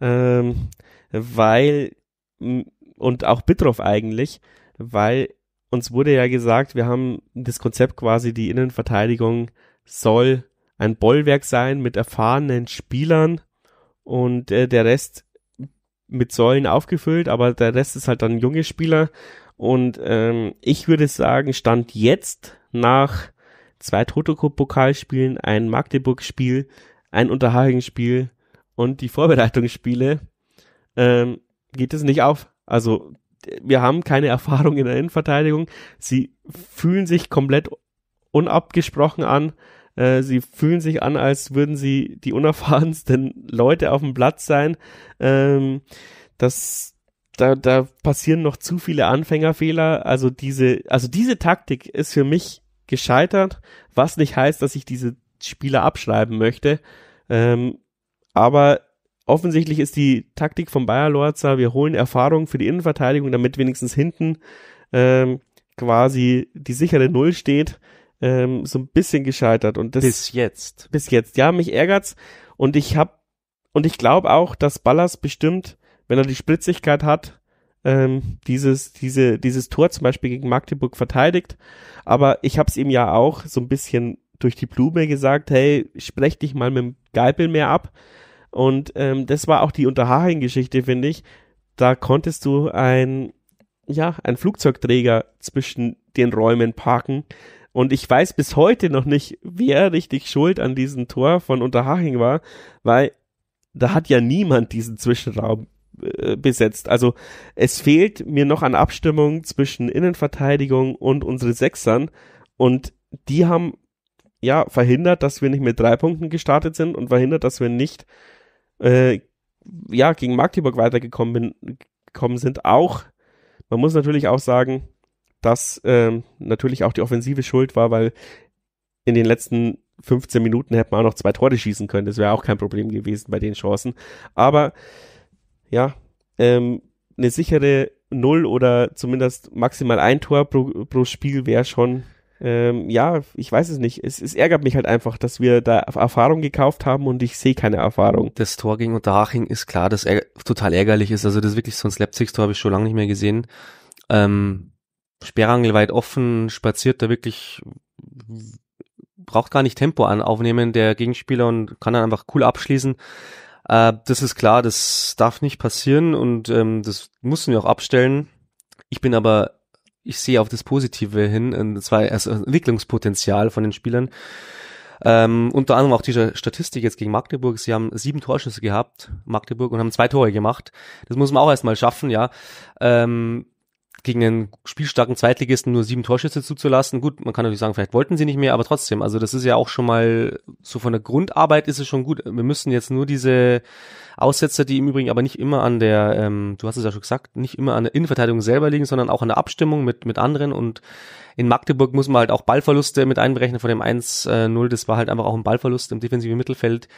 ähm, weil und auch Bitroff eigentlich, weil uns wurde ja gesagt, wir haben das Konzept quasi, die Innenverteidigung soll ein Bollwerk sein mit erfahrenen Spielern und äh, der Rest mit Säulen aufgefüllt, aber der Rest ist halt dann junge Spieler. Und ähm, ich würde sagen, stand jetzt nach zwei Toto-Pokalspielen, ein Magdeburg-Spiel, ein Unterhaching-Spiel und die Vorbereitungsspiele ähm, geht es nicht auf. Also wir haben keine Erfahrung in der Innenverteidigung. Sie fühlen sich komplett unabgesprochen an. Äh, sie fühlen sich an, als würden sie die unerfahrensten *laughs* Leute auf dem Platz sein. Ähm, das, da, da passieren noch zu viele Anfängerfehler. Also diese, also diese Taktik ist für mich gescheitert, was nicht heißt, dass ich diese Spieler abschreiben möchte. Ähm, aber offensichtlich ist die Taktik von Bayer Lorza, wir holen Erfahrung für die Innenverteidigung, damit wenigstens hinten ähm, quasi die sichere Null steht, ähm, so ein bisschen gescheitert. Und das, bis jetzt. Bis jetzt, ja, mich ärgert's. Und ich hab, und ich glaube auch, dass Ballas bestimmt, wenn er die Spritzigkeit hat, ähm, dieses, diese, dieses Tor zum Beispiel gegen Magdeburg verteidigt. Aber ich habe es ihm ja auch so ein bisschen durch die Blume gesagt, hey, sprech dich mal mit dem Geipel mehr ab. Und ähm, das war auch die Unterhaching-Geschichte, finde ich. Da konntest du ein, ja, ein Flugzeugträger zwischen den Räumen parken. Und ich weiß bis heute noch nicht, wer richtig schuld an diesem Tor von Unterhaching war, weil da hat ja niemand diesen Zwischenraum besetzt. Also es fehlt mir noch an Abstimmung zwischen Innenverteidigung und unsere Sechsern und die haben ja verhindert, dass wir nicht mit drei Punkten gestartet sind und verhindert, dass wir nicht äh, ja gegen Magdeburg weitergekommen bin, gekommen sind. Auch man muss natürlich auch sagen, dass ähm, natürlich auch die Offensive schuld war, weil in den letzten 15 Minuten hätte man auch noch zwei Tore schießen können. Das wäre auch kein Problem gewesen bei den Chancen. Aber ja, ähm, eine sichere Null oder zumindest maximal ein Tor pro, pro Spiel wäre schon, ähm, ja, ich weiß es nicht. Es, es ärgert mich halt einfach, dass wir da Erfahrung gekauft haben und ich sehe keine Erfahrung. Das Tor gegen Unterhaching ist klar, das ärger total ärgerlich ist. Also das ist wirklich so ein Slapsticks-Tor habe ich schon lange nicht mehr gesehen. Ähm, Sperrangel weit offen, spaziert da wirklich braucht gar nicht Tempo an aufnehmen, der Gegenspieler und kann dann einfach cool abschließen. Äh, das ist klar, das darf nicht passieren und ähm, das mussten wir auch abstellen. Ich bin aber, ich sehe auf das Positive hin, und zwar also Entwicklungspotenzial von den Spielern. Ähm, unter anderem auch diese Statistik jetzt gegen Magdeburg. Sie haben sieben Torschüsse gehabt, Magdeburg, und haben zwei Tore gemacht. Das muss man auch erstmal schaffen, ja. Ähm, gegen einen spielstarken Zweitligisten nur sieben Torschüsse zuzulassen. Gut, man kann natürlich sagen, vielleicht wollten sie nicht mehr, aber trotzdem, also das ist ja auch schon mal, so von der Grundarbeit ist es schon gut. Wir müssen jetzt nur diese Aussetzer, die im Übrigen aber nicht immer an der, ähm, du hast es ja schon gesagt, nicht immer an der Innenverteidigung selber liegen, sondern auch an der Abstimmung mit, mit anderen und in Magdeburg muss man halt auch Ballverluste mit einberechnen von dem 1-0. Das war halt einfach auch ein Ballverlust im defensiven Mittelfeld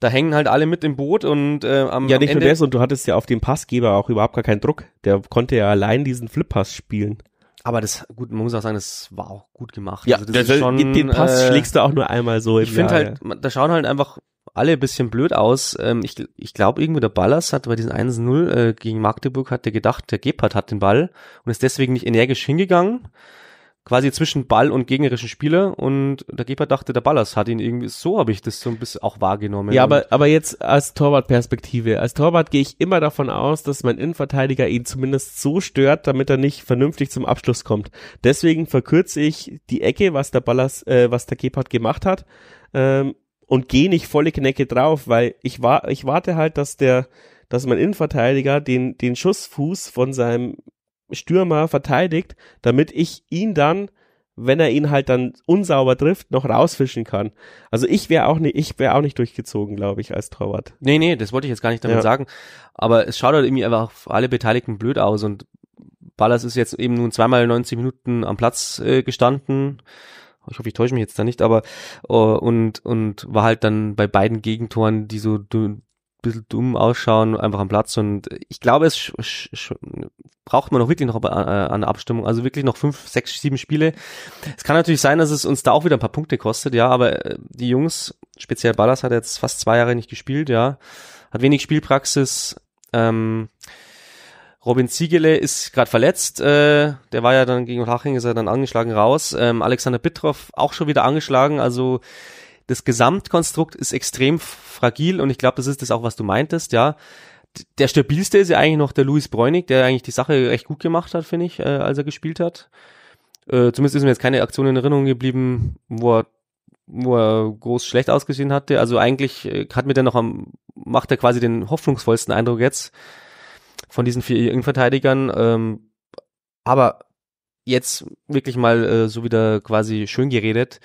da hängen halt alle mit im Boot und äh, am Ja, nicht am nur das, und du hattest ja auf dem Passgeber auch überhaupt gar keinen Druck. Der konnte ja allein diesen Flip-Pass spielen. Aber das, gut, man muss auch sagen, das war auch gut gemacht. Ja, also das, ist schon, den, den Pass äh, schlägst du auch nur einmal so im Ich finde halt, ja. da schauen halt einfach alle ein bisschen blöd aus. Ähm, ich ich glaube, irgendwie der Ballas hat bei diesen 1-0 äh, gegen Magdeburg hat der gedacht, der Gebhardt hat den Ball und ist deswegen nicht energisch hingegangen quasi zwischen Ball und gegnerischen Spieler und der Geber dachte, der Ballers hat ihn irgendwie, so habe ich das so ein bisschen auch wahrgenommen. Ja, aber, aber jetzt als Torwartperspektive. Als Torwart gehe ich immer davon aus, dass mein Innenverteidiger ihn zumindest so stört, damit er nicht vernünftig zum Abschluss kommt. Deswegen verkürze ich die Ecke, was der Ballers, äh, was der Gebhardt gemacht hat, ähm, und gehe nicht volle Knecke drauf, weil ich war, ich warte halt, dass der, dass mein Innenverteidiger den, den Schussfuß von seinem Stürmer verteidigt, damit ich ihn dann, wenn er ihn halt dann unsauber trifft, noch rausfischen kann. Also ich wäre auch nicht, ich wäre auch nicht durchgezogen, glaube ich, als Torwart. Nee, nee, das wollte ich jetzt gar nicht damit ja. sagen. Aber es schaut halt irgendwie einfach für alle Beteiligten blöd aus und Ballas ist jetzt eben nun zweimal 90 Minuten am Platz äh, gestanden. Ich hoffe, ich täusche mich jetzt da nicht, aber uh, und und war halt dann bei beiden Gegentoren, die so bisschen dumm ausschauen, einfach am Platz. Und ich glaube, es braucht man noch wirklich noch eine Abstimmung. Also wirklich noch fünf, sechs, sieben Spiele. Es kann natürlich sein, dass es uns da auch wieder ein paar Punkte kostet, ja, aber äh, die Jungs, speziell Ballas hat jetzt fast zwei Jahre nicht gespielt, ja, hat wenig Spielpraxis. Ähm, Robin Ziegele ist gerade verletzt, äh, der war ja dann gegen Haching, ist er dann angeschlagen raus. Ähm, Alexander Bittroff auch schon wieder angeschlagen, also das Gesamtkonstrukt ist extrem fragil und ich glaube, das ist das auch, was du meintest, ja. Der stabilste ist ja eigentlich noch der Luis Bräunig, der eigentlich die Sache recht gut gemacht hat, finde ich, äh, als er gespielt hat. Äh, zumindest ist mir jetzt keine Aktion in Erinnerung geblieben, wo er, wo er groß schlecht ausgesehen hatte. Also eigentlich äh, hat mir der noch am, macht er quasi den hoffnungsvollsten Eindruck jetzt von diesen vier Innenverteidigern. Ähm, aber jetzt wirklich mal äh, so wieder quasi schön geredet.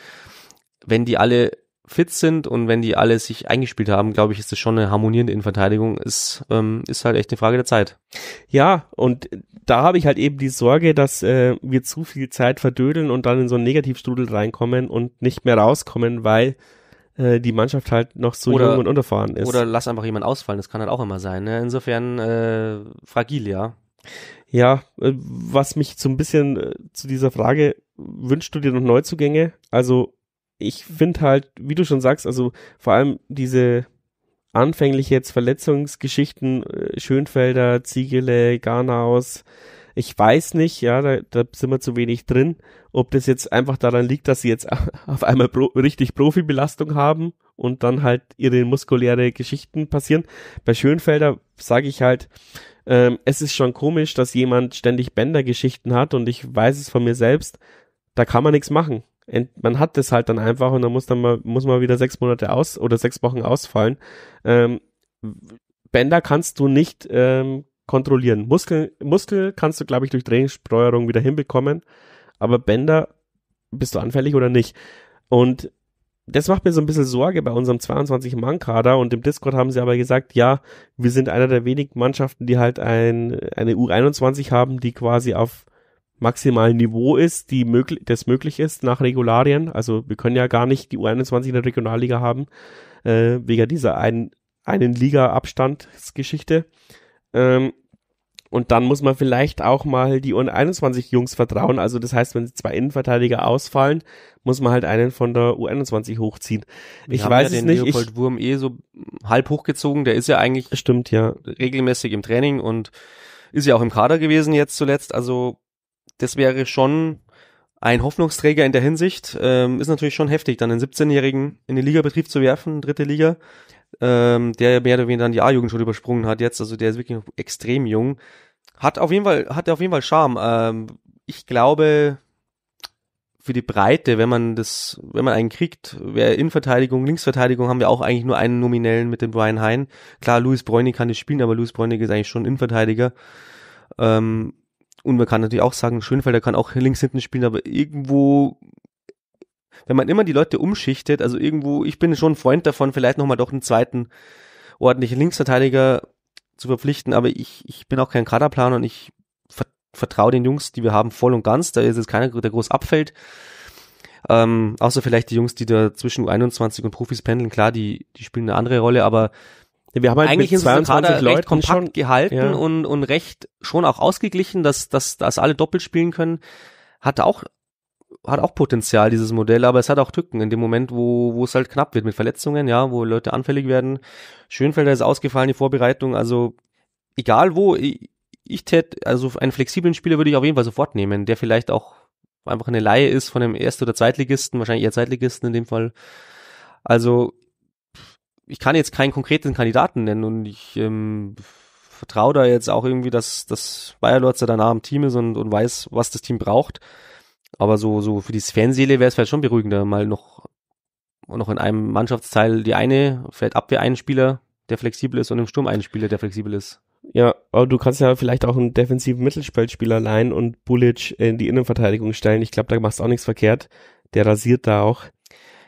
Wenn die alle fit sind und wenn die alle sich eingespielt haben, glaube ich, ist das schon eine harmonierende Innenverteidigung. Ist, ähm, ist halt echt eine Frage der Zeit. Ja, und da habe ich halt eben die Sorge, dass äh, wir zu viel Zeit verdödeln und dann in so einen Negativstrudel reinkommen und nicht mehr rauskommen, weil äh, die Mannschaft halt noch so oder, jung und unerfahren ist. Oder lass einfach jemand ausfallen, das kann halt auch immer sein. Ne? Insofern äh, fragil, ja. Ja, äh, was mich so ein bisschen äh, zu dieser Frage, wünschst du dir noch Neuzugänge? Also ich finde halt, wie du schon sagst, also vor allem diese anfänglich jetzt Verletzungsgeschichten, äh, Schönfelder, Ziegele, Garnaus, ich weiß nicht, ja, da, da sind wir zu wenig drin, ob das jetzt einfach daran liegt, dass sie jetzt *laughs* auf einmal pro, richtig Profibelastung haben und dann halt ihre muskuläre Geschichten passieren. Bei Schönfelder sage ich halt, ähm, es ist schon komisch, dass jemand ständig Bändergeschichten hat und ich weiß es von mir selbst, da kann man nichts machen man hat das halt dann einfach und dann muss dann mal, muss man wieder sechs Monate aus oder sechs Wochen ausfallen. Ähm, Bänder kannst du nicht ähm, kontrollieren. Muskel, Muskel kannst du, glaube ich, durch Trainingssteuerung wieder hinbekommen, aber Bänder bist du anfällig oder nicht. Und das macht mir so ein bisschen Sorge bei unserem 22-Mann-Kader und im Discord haben sie aber gesagt, ja, wir sind einer der wenigen Mannschaften, die halt ein, eine U21 haben, die quasi auf maximalen Niveau ist, die möglich, das möglich ist nach Regularien. Also wir können ja gar nicht die U21 in der Regionalliga haben, äh, wegen dieser einen, einen Liga-Abstandsgeschichte. Ähm, und dann muss man vielleicht auch mal die U21 Jungs vertrauen. Also das heißt, wenn zwei Innenverteidiger ausfallen, muss man halt einen von der U21 hochziehen. Wir ich weiß ja es nicht. Leopold ich, Wurm eh so halb hochgezogen. Der ist ja eigentlich stimmt ja regelmäßig im Training und ist ja auch im Kader gewesen jetzt zuletzt. Also das wäre schon ein Hoffnungsträger in der Hinsicht. Ähm, ist natürlich schon heftig, dann einen 17-Jährigen in den Ligabetrieb zu werfen, dritte Liga, ähm, der mehr oder weniger dann die A-Jugend schon übersprungen hat jetzt. Also der ist wirklich extrem jung. Hat auf jeden Fall, hat auf jeden Fall Charme. Ähm, ich glaube, für die Breite, wenn man das, wenn man einen kriegt, wäre Innenverteidigung, Linksverteidigung haben wir auch eigentlich nur einen nominellen mit dem Brian Hein. Klar, Louis Bräunig kann das spielen, aber Louis Bräunig ist eigentlich schon Innenverteidiger. Ähm, und man kann natürlich auch sagen, Schönfelder kann auch links hinten spielen, aber irgendwo, wenn man immer die Leute umschichtet, also irgendwo, ich bin schon ein Freund davon, vielleicht nochmal doch einen zweiten ordentlichen Linksverteidiger zu verpflichten, aber ich, ich bin auch kein Kaderplaner und ich vertraue den Jungs, die wir haben, voll und ganz. Da ist jetzt keiner, der groß abfällt. Ähm, außer vielleicht die Jungs, die da zwischen U21 und Profis pendeln, klar, die, die spielen eine andere Rolle, aber wir haben halt eigentlich mit 22 Kader recht kompakt schon, gehalten ja. und, und recht schon auch ausgeglichen, dass, dass, dass alle doppelt spielen können. Hatte auch hat auch Potenzial, dieses Modell, aber es hat auch Tücken in dem Moment, wo, wo es halt knapp wird mit Verletzungen, ja, wo Leute anfällig werden. Schönfelder ist ausgefallen, die Vorbereitung, also egal wo, ich, ich tät, also einen flexiblen Spieler würde ich auf jeden Fall sofort nehmen, der vielleicht auch einfach eine Laie ist von einem Erst- oder Zweitligisten, wahrscheinlich eher Zweitligisten in dem Fall. Also ich kann jetzt keinen konkreten Kandidaten nennen und ich ähm, vertraue da jetzt auch irgendwie, dass, dass Bayer Lorzer danach im Team ist und, und weiß, was das Team braucht. Aber so, so für die Fanseele wäre es vielleicht schon beruhigender, mal noch, noch in einem Mannschaftsteil die eine, vielleicht Abwehr einen Spieler, der flexibel ist und im Sturm einen Spieler, der flexibel ist. Ja, aber du kannst ja vielleicht auch einen defensiven Mittelfeldspieler leihen und Bulic in die Innenverteidigung stellen. Ich glaube, da machst du auch nichts verkehrt. Der rasiert da auch.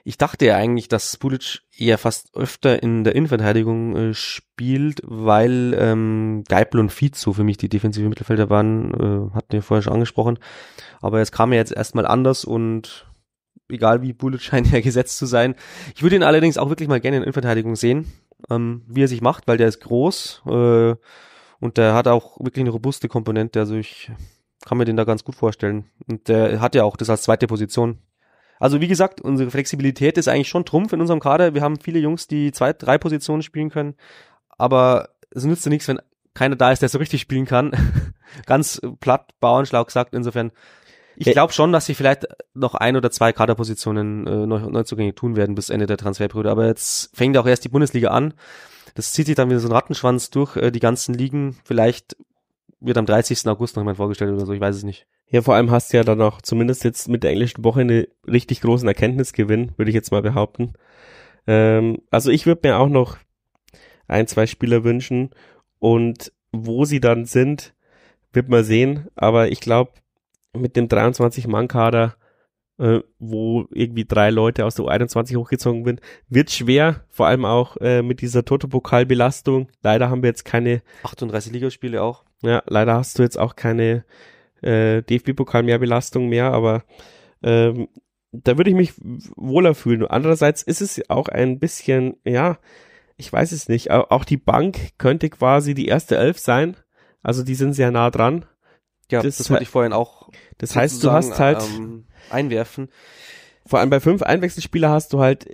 Ich dachte ja eigentlich, dass Bulic eher fast öfter in der Innenverteidigung äh, spielt, weil ähm, Geipel und Fizo für mich die defensive Mittelfelder waren, äh, hatten wir vorher schon angesprochen. Aber es kam ja jetzt erstmal anders und egal wie Bulic *laughs* scheint ja gesetzt zu sein. Ich würde ihn allerdings auch wirklich mal gerne in Innenverteidigung sehen, ähm, wie er sich macht, weil der ist groß äh, und der hat auch wirklich eine robuste Komponente. Also ich kann mir den da ganz gut vorstellen. Und der hat ja auch das als zweite Position. Also wie gesagt, unsere Flexibilität ist eigentlich schon Trumpf in unserem Kader. Wir haben viele Jungs, die zwei, drei Positionen spielen können. Aber es nützt ja nichts, wenn keiner da ist, der so richtig spielen kann. *laughs* Ganz platt, Bauernschlag gesagt. Insofern, ich glaube schon, dass sie vielleicht noch ein oder zwei Kaderpositionen äh, neu, Neuzugänge tun werden bis Ende der Transferperiode. Aber jetzt fängt auch erst die Bundesliga an. Das zieht sich dann wieder so ein Rattenschwanz durch äh, die ganzen Ligen. Vielleicht wird am 30. August noch jemand vorgestellt oder so, ich weiß es nicht. Ja, vor allem hast du ja dann auch zumindest jetzt mit der englischen Woche eine richtig großen Erkenntnisgewinn, würde ich jetzt mal behaupten. Ähm, also ich würde mir auch noch ein, zwei Spieler wünschen und wo sie dann sind, wird man sehen. Aber ich glaube, mit dem 23-Mann-Kader, äh, wo irgendwie drei Leute aus der U21 hochgezogen sind, wird schwer, vor allem auch äh, mit dieser Toto-Pokal-Belastung. Leider haben wir jetzt keine 38 Ligaspiele auch. Ja, leider hast du jetzt auch keine äh, DFB-Pokal mehr Belastung mehr, aber ähm, da würde ich mich wohler fühlen. Andererseits ist es auch ein bisschen, ja, ich weiß es nicht, auch die Bank könnte quasi die erste Elf sein. Also die sind sehr nah dran. Ja, das, das wollte ich vorhin auch. Das heißt, du hast halt ähm, einwerfen. Vor allem bei fünf Einwechselspieler hast du halt,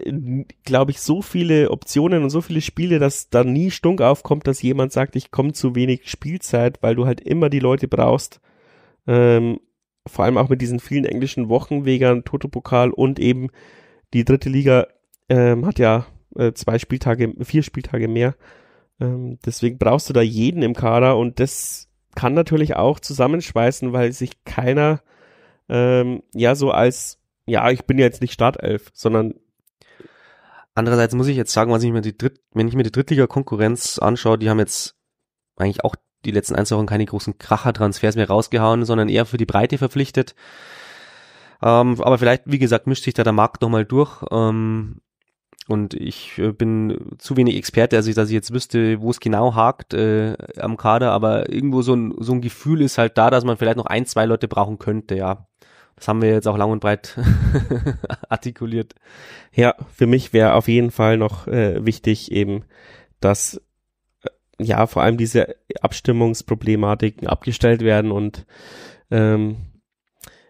glaube ich, so viele Optionen und so viele Spiele, dass da nie Stunk aufkommt, dass jemand sagt, ich komme zu wenig Spielzeit, weil du halt immer die Leute brauchst. Ähm, vor allem auch mit diesen vielen englischen Wochenwegern, Toto-Pokal und eben die dritte Liga ähm, hat ja äh, zwei Spieltage, vier Spieltage mehr. Ähm, deswegen brauchst du da jeden im Kader und das kann natürlich auch zusammenschweißen, weil sich keiner ähm, ja so als ja, ich bin jetzt nicht Startelf, sondern Andererseits muss ich jetzt sagen, was ich mir die Dritt, wenn ich mir die Drittliga-Konkurrenz anschaue, die haben jetzt eigentlich auch die letzten ein, Wochen keine großen Kracher-Transfers mehr rausgehauen, sondern eher für die Breite verpflichtet. Ähm, aber vielleicht, wie gesagt, mischt sich da der Markt nochmal durch. Ähm, und ich äh, bin zu wenig Experte, also ich, dass ich jetzt wüsste, wo es genau hakt äh, am Kader, aber irgendwo so ein, so ein Gefühl ist halt da, dass man vielleicht noch ein, zwei Leute brauchen könnte, ja. Das haben wir jetzt auch lang und breit *laughs* artikuliert. Ja, für mich wäre auf jeden Fall noch äh, wichtig eben, dass ja vor allem diese Abstimmungsproblematiken abgestellt werden und ähm,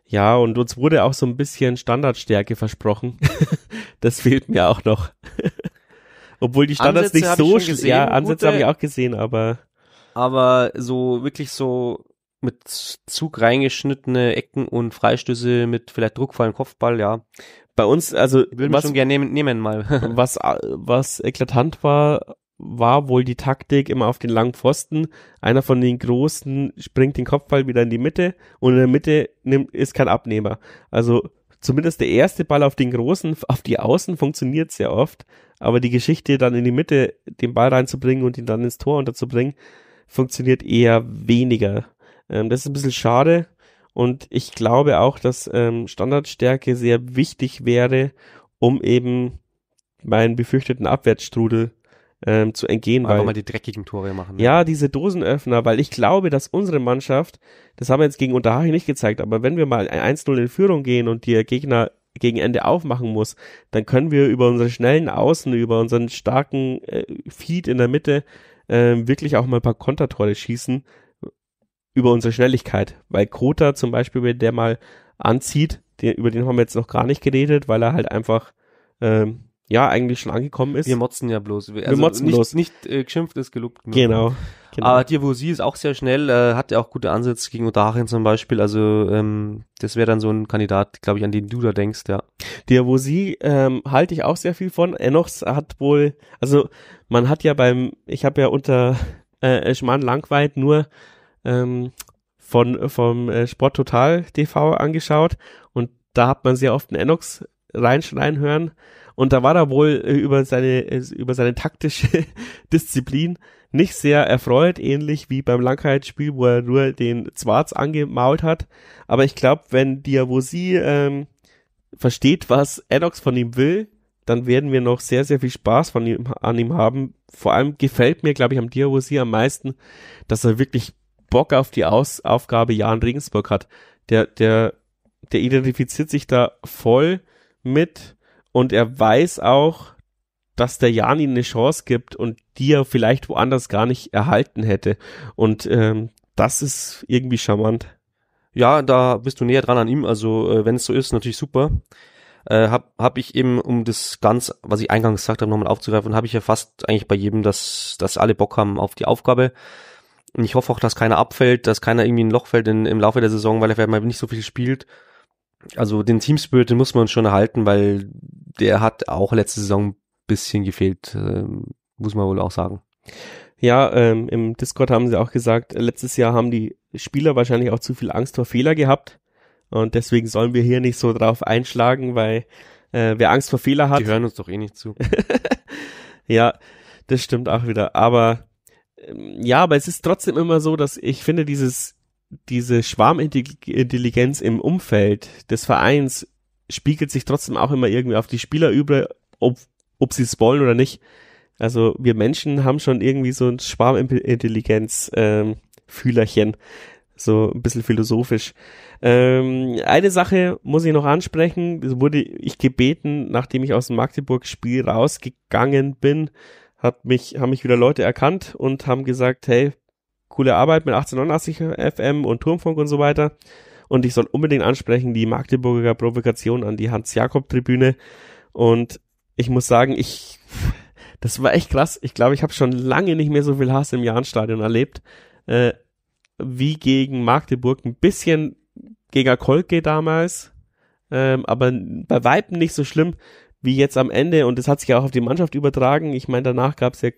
ja, und uns wurde auch so ein bisschen Standardstärke versprochen. *laughs* das fehlt mir auch noch. *laughs* Obwohl die Standards Ansätze nicht so gesehen, ja, Ansätze habe ich auch gesehen, aber aber so wirklich so mit Zug reingeschnittene Ecken und Freistöße mit vielleicht Druckfallen Kopfball, ja. Bei uns, also würden wir schon gerne nehmen, nehmen mal. *laughs* was was eklatant war, war wohl die Taktik immer auf den langen Pfosten. Einer von den Großen springt den Kopfball wieder in die Mitte und in der Mitte nimmt, ist kein Abnehmer. Also zumindest der erste Ball auf den Großen, auf die Außen funktioniert sehr oft, aber die Geschichte dann in die Mitte den Ball reinzubringen und ihn dann ins Tor unterzubringen, funktioniert eher weniger. Ähm, das ist ein bisschen schade. Und ich glaube auch, dass ähm, Standardstärke sehr wichtig wäre, um eben meinen befürchteten Abwärtsstrudel ähm, zu entgehen. Einfach weil, mal die dreckigen Tore machen. Ja, diese Dosenöffner, weil ich glaube, dass unsere Mannschaft, das haben wir jetzt gegen Unterhaching nicht gezeigt, aber wenn wir mal 1-0 in Führung gehen und der Gegner gegen Ende aufmachen muss, dann können wir über unsere schnellen Außen, über unseren starken äh, Feed in der Mitte äh, wirklich auch mal ein paar Kontertore schießen, über unsere Schnelligkeit. Weil Kota zum Beispiel, wenn der mal anzieht, den, über den haben wir jetzt noch gar nicht geredet, weil er halt einfach ähm, ja eigentlich schon angekommen ist. Wir motzen ja bloß. Wir motzen nicht, bloß. Nicht äh, geschimpft ist gelobt. Genau. genau. Aber Diavosi ist auch sehr schnell, äh, hat ja auch gute Ansätze gegen Unterhaching zum Beispiel. Also ähm, das wäre dann so ein Kandidat, glaube ich, an den du da denkst, ja. Diavosi ähm, halte ich auch sehr viel von. Enox hat wohl, also man hat ja beim, ich habe ja unter äh, Schmarrn Langweit nur ähm, von vom äh, Sport Total TV angeschaut und da hat man sehr oft einen Enox reinschreien hören und da war er wohl äh, über seine äh, über seine taktische *laughs* Disziplin nicht sehr erfreut, ähnlich wie beim Langheitsspiel, wo er nur den Zwarz angemault hat. Aber ich glaube, wenn Diavosi ähm, versteht, was Enox von ihm will, dann werden wir noch sehr, sehr viel Spaß von ihm, an ihm haben. Vor allem gefällt mir, glaube ich, am Diavosi am meisten, dass er wirklich Bock auf die Aus Aufgabe Jan Regensburg hat. Der, der, der identifiziert sich da voll mit und er weiß auch, dass der Jan ihm eine Chance gibt und die er vielleicht woanders gar nicht erhalten hätte. Und ähm, das ist irgendwie charmant. Ja, da bist du näher dran an ihm. Also äh, wenn es so ist, natürlich super. Äh, hab, hab ich eben, um das ganz, was ich eingangs gesagt habe, nochmal aufzugreifen, habe ich ja fast eigentlich bei jedem, dass, dass alle Bock haben auf die Aufgabe. Und ich hoffe auch, dass keiner abfällt, dass keiner irgendwie ein Loch fällt in, im Laufe der Saison, weil er vielleicht mal nicht so viel spielt. Also den Teamspirit, den muss man schon erhalten, weil der hat auch letzte Saison ein bisschen gefehlt, äh, muss man wohl auch sagen. Ja, ähm, im Discord haben sie auch gesagt, letztes Jahr haben die Spieler wahrscheinlich auch zu viel Angst vor Fehler gehabt. Und deswegen sollen wir hier nicht so drauf einschlagen, weil äh, wer Angst vor Fehler hat. Die hören uns doch eh nicht zu. *laughs* ja, das stimmt auch wieder. Aber ähm, ja, aber es ist trotzdem immer so, dass ich finde, dieses, diese Schwarmintelligenz im Umfeld des Vereins spiegelt sich trotzdem auch immer irgendwie auf die Spieler über, ob, ob sie es wollen oder nicht. Also wir Menschen haben schon irgendwie so ein Schwarmintelligenz ähm, so ein bisschen philosophisch. Ähm, eine Sache muss ich noch ansprechen, das wurde ich gebeten, nachdem ich aus dem Magdeburg-Spiel rausgegangen bin, hat mich, haben mich wieder Leute erkannt und haben gesagt, hey, coole Arbeit mit 1889 FM und Turmfunk und so weiter. Und ich soll unbedingt ansprechen die Magdeburger Provokation an die Hans-Jakob-Tribüne. Und ich muss sagen, ich, *laughs* das war echt krass. Ich glaube, ich habe schon lange nicht mehr so viel Hass im Jahnstadion erlebt, äh, wie gegen Magdeburg. Ein bisschen gegen Kolke damals, ähm, aber bei Weitem nicht so schlimm wie jetzt am Ende. Und das hat sich auch auf die Mannschaft übertragen. Ich meine, danach gab es ja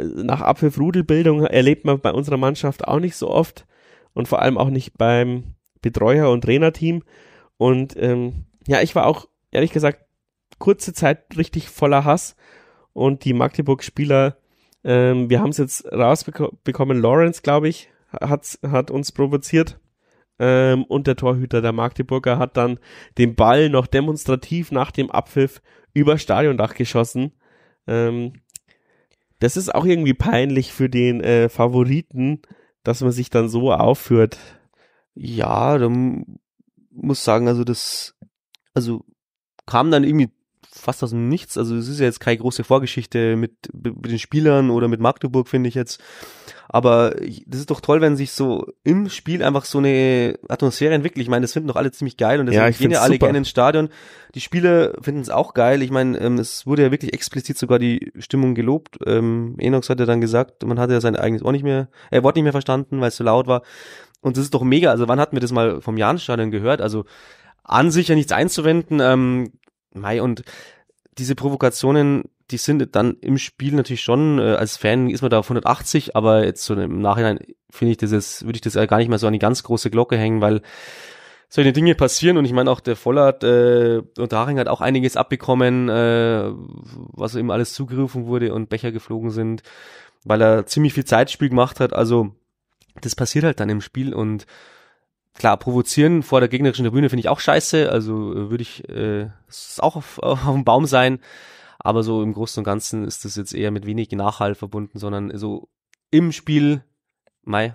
nach Abpfiff-Rudelbildung erlebt man bei unserer Mannschaft auch nicht so oft und vor allem auch nicht beim Betreuer und Trainerteam. Und ähm, ja, ich war auch ehrlich gesagt kurze Zeit richtig voller Hass und die Magdeburg-Spieler, ähm, wir haben es jetzt rausbekommen, Lawrence, glaube ich, hat, hat uns provoziert. Ähm, und der Torhüter der Magdeburger hat dann den Ball noch demonstrativ nach dem Abpfiff über Stadiondach geschossen. Ähm, das ist auch irgendwie peinlich für den äh, Favoriten, dass man sich dann so aufführt. Ja, da muss sagen, also das, also kam dann irgendwie fast aus dem Nichts. Also es ist ja jetzt keine große Vorgeschichte mit, mit den Spielern oder mit Magdeburg, finde ich jetzt. Aber das ist doch toll, wenn sich so im Spiel einfach so eine Atmosphäre entwickelt. Ich meine, das finden doch alle ziemlich geil und deswegen ja, gehen ja alle super. gerne ins Stadion. Die Spieler finden es auch geil. Ich meine, ähm, es wurde ja wirklich explizit sogar die Stimmung gelobt. Ähm, Enox hat ja dann gesagt, man hatte ja sein eigenes Ohr nicht mehr, er äh, Wort nicht mehr verstanden, weil es so laut war. Und das ist doch mega. Also wann hatten wir das mal vom Jahnstadion gehört? Also an sich ja nichts einzuwenden. Ähm, Mai und diese Provokationen, die sind dann im Spiel natürlich schon, äh, als Fan ist man da auf 180, aber jetzt so im Nachhinein finde ich das jetzt, würde ich das gar nicht mehr so an die ganz große Glocke hängen, weil solche Dinge passieren und ich meine auch der Vollert äh, und Haring hat auch einiges abbekommen, äh, was ihm alles zugerufen wurde und Becher geflogen sind, weil er ziemlich viel Zeitspiel gemacht hat, also das passiert halt dann im Spiel und klar, provozieren vor der gegnerischen Tribüne finde ich auch scheiße. Also äh, würde ich äh, auch auf, *laughs* auf dem Baum sein. Aber so im Großen und Ganzen ist das jetzt eher mit wenig Nachhall verbunden, sondern so im Spiel, mei,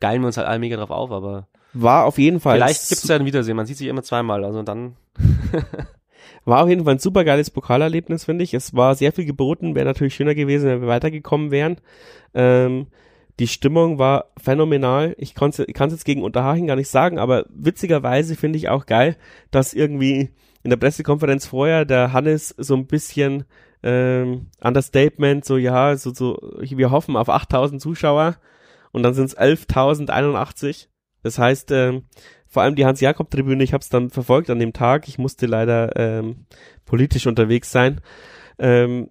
geilen wir uns halt alle mega drauf auf, aber war auf jeden Fall. Vielleicht gibt es ja ein Wiedersehen. Man sieht sich immer zweimal, also dann. *laughs* war auf jeden Fall ein super geiles Pokalerlebnis, finde ich. Es war sehr viel geboten. Wäre natürlich schöner gewesen, wenn wir weitergekommen wären. Ähm, Die Stimmung war phänomenal. Ich kann es jetzt gegen Unterhaching gar nicht sagen, aber witzigerweise finde ich auch geil, dass irgendwie in der Pressekonferenz vorher der Hannes so ein bisschen ähm, Understatement, so ja, so, so, wir hoffen auf 8000 Zuschauer und dann sind es 11.081. Das heißt, ähm, vor allem die Hans-Jakob-Tribüne, ich habe es dann verfolgt an dem Tag, ich musste leider ähm, politisch unterwegs sein. Ähm,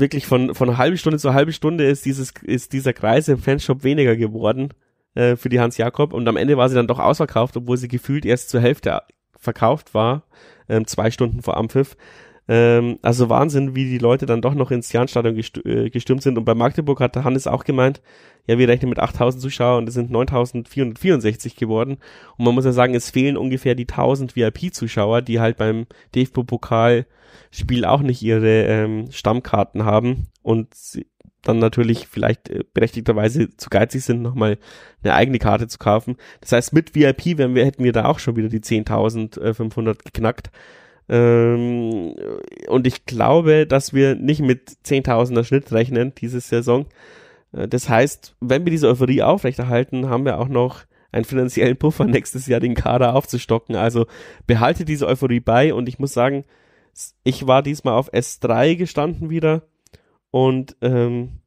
wirklich von, von halben Stunde zu halbe Stunde ist dieses, ist dieser Kreis im Fanshop weniger geworden äh, für die Hans Jakob und am Ende war sie dann doch ausverkauft, obwohl sie gefühlt erst zur Hälfte verkauft war, ähm, zwei Stunden vor Ampfiff. Ähm, also Wahnsinn, wie die Leute dann doch noch ins Jahnstadion äh, gestürmt sind. Und bei Magdeburg hat Hannes auch gemeint, ja, wir rechnen mit 8000 Zuschauern und es sind 9464 geworden. Und man muss ja sagen, es fehlen ungefähr die 1000 VIP-Zuschauer, die halt beim DFB-Pokal-Spiel auch nicht ihre ähm, Stammkarten haben und dann natürlich vielleicht äh, berechtigterweise zu geizig sind, nochmal eine eigene Karte zu kaufen. Das heißt, mit VIP wären wir, hätten wir da auch schon wieder die 10.500 geknackt. Ähm, und ich glaube, dass wir nicht mit 10.000er Schnitt rechnen diese Saison. Äh, das heißt, wenn wir diese Euphorie aufrechterhalten, haben wir auch noch einen finanziellen Puffer *laughs* nächstes Jahr den Kader aufzustocken. Also behalte diese Euphorie bei und ich muss sagen, ich war diesmal auf S3 gestanden wieder und ähm,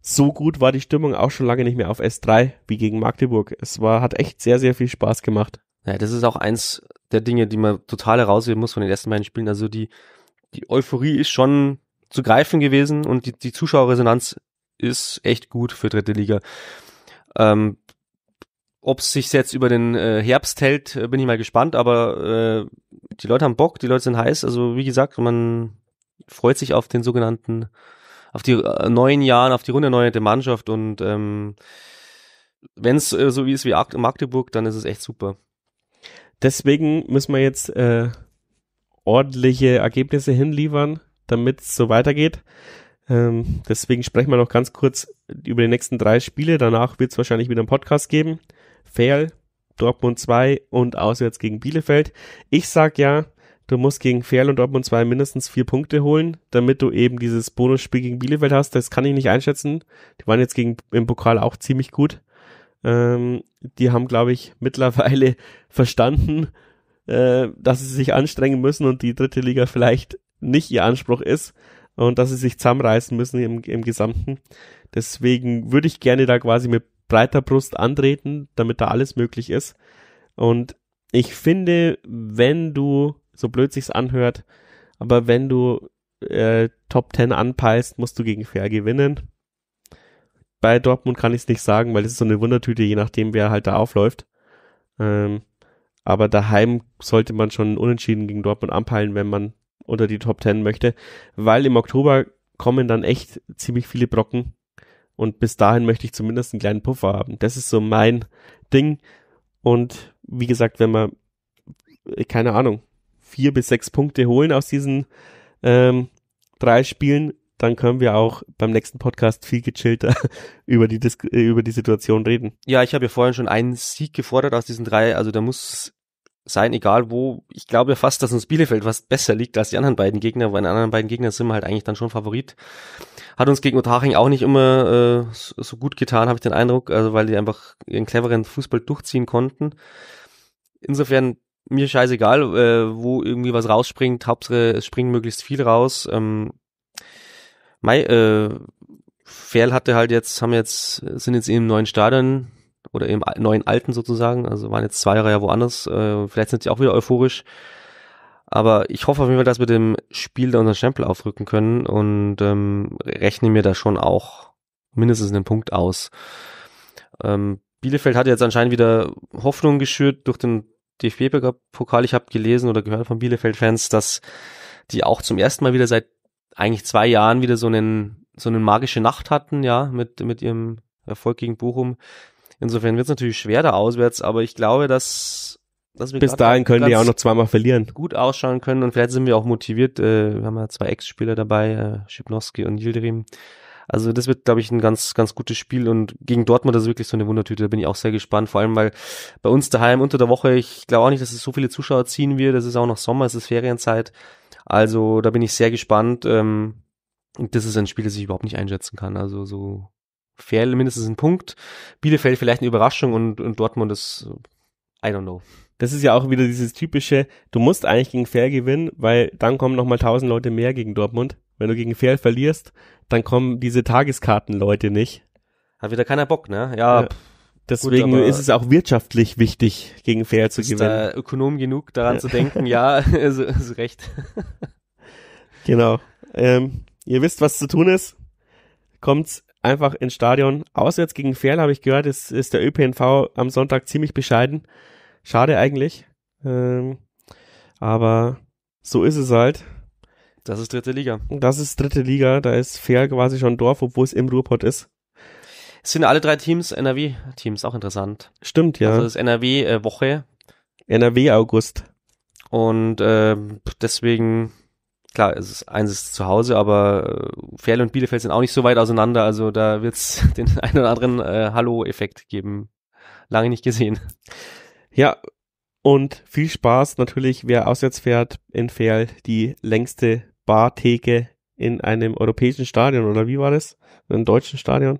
so gut war die Stimmung auch schon lange nicht mehr auf S3 wie gegen Magdeburg. Es war, hat echt sehr, sehr viel Spaß gemacht. Ja, das ist auch eins der Dinge, die man total herausheben muss von den ersten beiden Spielen. Also die, die Euphorie ist schon zu greifen gewesen und die, die Zuschauerresonanz ist echt gut für dritte Liga. Ähm, ob es sich jetzt über den äh, Herbst hält, äh, bin ich mal gespannt, aber äh, die Leute haben Bock, die Leute sind heiß. Also wie gesagt, man freut sich auf den sogenannten, auf die äh, neuen Jahren, auf die runde neue Mannschaft und ähm, wenn es äh, so wie ist wie Magdeburg, dann ist es echt super. Deswegen müssen wir jetzt äh, ordentliche Ergebnisse hinliefern, damit es so weitergeht. Ähm, deswegen sprechen wir noch ganz kurz über die nächsten drei Spiele. Danach wird es wahrscheinlich wieder einen Podcast geben. Fail, Dortmund 2 und auswärts gegen Bielefeld. Ich sag ja, du musst gegen Fair und Dortmund 2 mindestens vier Punkte holen, damit du eben dieses Bonusspiel gegen Bielefeld hast. Das kann ich nicht einschätzen. Die waren jetzt gegen, im Pokal auch ziemlich gut. Ähm, die haben, glaube ich, mittlerweile *laughs* verstanden, äh, dass sie sich anstrengen müssen und die dritte Liga vielleicht nicht ihr Anspruch ist und dass sie sich zusammenreißen müssen im, im Gesamten. Deswegen würde ich gerne da quasi mit breiter Brust antreten, damit da alles möglich ist. Und ich finde, wenn du, so blöd sich's anhört, aber wenn du äh, Top 10 anpeilst, musst du gegen Fair gewinnen. Bei Dortmund kann ich es nicht sagen, weil es ist so eine Wundertüte, je nachdem, wer halt da aufläuft. Ähm, aber daheim sollte man schon unentschieden gegen Dortmund anpeilen, wenn man unter die Top 10 möchte, weil im Oktober kommen dann echt ziemlich viele Brocken und bis dahin möchte ich zumindest einen kleinen Puffer haben. Das ist so mein Ding und wie gesagt, wenn wir, keine Ahnung, vier bis sechs Punkte holen aus diesen ähm, drei Spielen, dann können wir auch beim nächsten Podcast viel gechillter *laughs* über die Dis äh, über die Situation reden. Ja, ich habe ja vorhin schon einen Sieg gefordert aus diesen drei, also da muss sein, egal wo. Ich glaube fast, dass uns Bielefeld fast besser liegt als die anderen beiden Gegner, weil die anderen beiden Gegner sind wir halt eigentlich dann schon Favorit. Hat uns gegen Otaching auch nicht immer äh, so gut getan, habe ich den Eindruck, also weil die einfach ihren cleveren Fußball durchziehen konnten. Insofern mir scheißegal, äh, wo irgendwie was rausspringt, Hauptsache es springen möglichst viel raus. Ähm, Mai, äh, Ferl hatte halt jetzt, haben jetzt, sind jetzt im neuen Stadion oder im neuen Alten sozusagen, also waren jetzt zwei Jahre ja woanders, äh, vielleicht sind sie auch wieder euphorisch. Aber ich hoffe auf jeden Fall, dass wir dem Spiel da unseren Stempel aufrücken können und ähm, rechne mir da schon auch mindestens einen Punkt aus. Ähm, Bielefeld hat jetzt anscheinend wieder Hoffnung geschürt durch den DFB-Pokal. Ich habe gelesen oder gehört von Bielefeld-Fans, dass die auch zum ersten Mal wieder seit eigentlich zwei Jahren wieder so einen so eine magische Nacht hatten, ja, mit mit ihrem Erfolg gegen Bochum. Insofern wird es natürlich schwer da auswärts, aber ich glaube, dass, dass wir bis dahin können die auch noch zweimal verlieren. Gut ausschauen können und vielleicht sind wir auch motiviert. Äh, wir haben ja zwei Ex-Spieler dabei, äh, Schipnowski und Yildirim. Also das wird, glaube ich, ein ganz, ganz gutes Spiel und gegen Dortmund das ist wirklich so eine Wundertüte. Da bin ich auch sehr gespannt, vor allem weil bei uns daheim unter der Woche, ich glaube auch nicht, dass es so viele Zuschauer ziehen wird. Es ist auch noch Sommer, es ist Ferienzeit. Also da bin ich sehr gespannt. Ähm, das ist ein Spiel, das ich überhaupt nicht einschätzen kann. Also so Ferl mindestens ein Punkt, Bielefeld vielleicht eine Überraschung und, und Dortmund ist, I don't know. Das ist ja auch wieder dieses typische, du musst eigentlich gegen Fair gewinnen, weil dann kommen nochmal tausend Leute mehr gegen Dortmund. Wenn du gegen Fair verlierst, dann kommen diese Tageskartenleute nicht. Hat wieder keiner Bock, ne? Ja. ja. Deswegen Gut, ist es auch wirtschaftlich wichtig, gegen Fair zu gewinnen. Ist da Ökonom genug, daran ja. zu denken, *laughs* ja, *laughs* ist, ist recht. genau. Ähm, ihr wisst, was zu tun ist. Kommt einfach ins Stadion. Auswärts gegen Ferl, habe ich gehört, ist, ist der ÖPNV am Sonntag ziemlich bescheiden. Schade eigentlich. Ähm, aber so ist es halt. Das ist dritte Liga. Das ist dritte Liga. Da ist Fair quasi schon Dorf, obwohl es im Ruhrpott ist. Es sind alle drei Teams NRW-Teams, auch interessant. Stimmt, ja. Also das NRW-Woche. Äh, NRW-August. Und äh, deswegen, klar, es ist, eins ist zu Hause, aber äh, Ferl und Bielefeld sind auch nicht so weit auseinander. Also da wird es *laughs* den einen oder anderen äh, Hallo-Effekt geben. Lange nicht gesehen. Ja, und viel Spaß natürlich, wer auswärts fährt in Ferl, die längste Bartheke in einem europäischen Stadion, oder wie war das? In einem deutschen Stadion?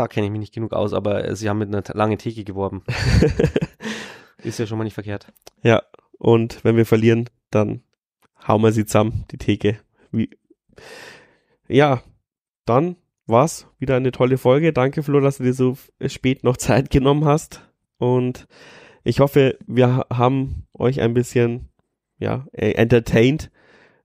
Da kenne ich mich nicht genug aus, aber äh, sie haben mit einer langen Theke geworben. *laughs* Ist ja schon mal nicht verkehrt. Ja, und wenn wir verlieren, dann hauen wir sie zusammen, die Theke. Wie ja, dann war's wieder eine tolle Folge. Danke, Flo, dass du dir so spät noch Zeit genommen hast. Und ich hoffe, wir haben euch ein bisschen ja, äh, entertained.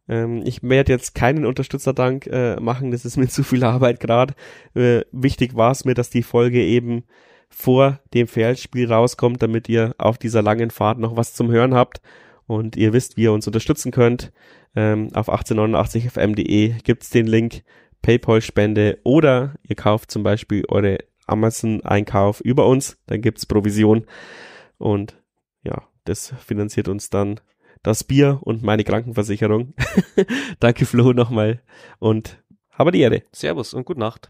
Ähm, ich werde jetzt keinen Unterstützerdank äh, machen, das ist mir *laughs* zu viel Arbeit gerade. Äh, wichtig war es mir, dass die Folge eben vor dem Feldspiel rauskommt, damit ihr auf dieser langen Fahrt noch was zum Hören habt und ihr wisst, wie ihr uns unterstützen könnt. Ähm, auf 1889fm.de gibt's den Link PayPal-Spende oder ihr kauft zum Beispiel eure Amazon-Einkauf über uns, dann gibt's Provision. Und ja, das finanziert uns dann das Bier und meine Krankenversicherung. *laughs* Danke Flo nochmal und habe die Ehre. Servus und gute Nacht.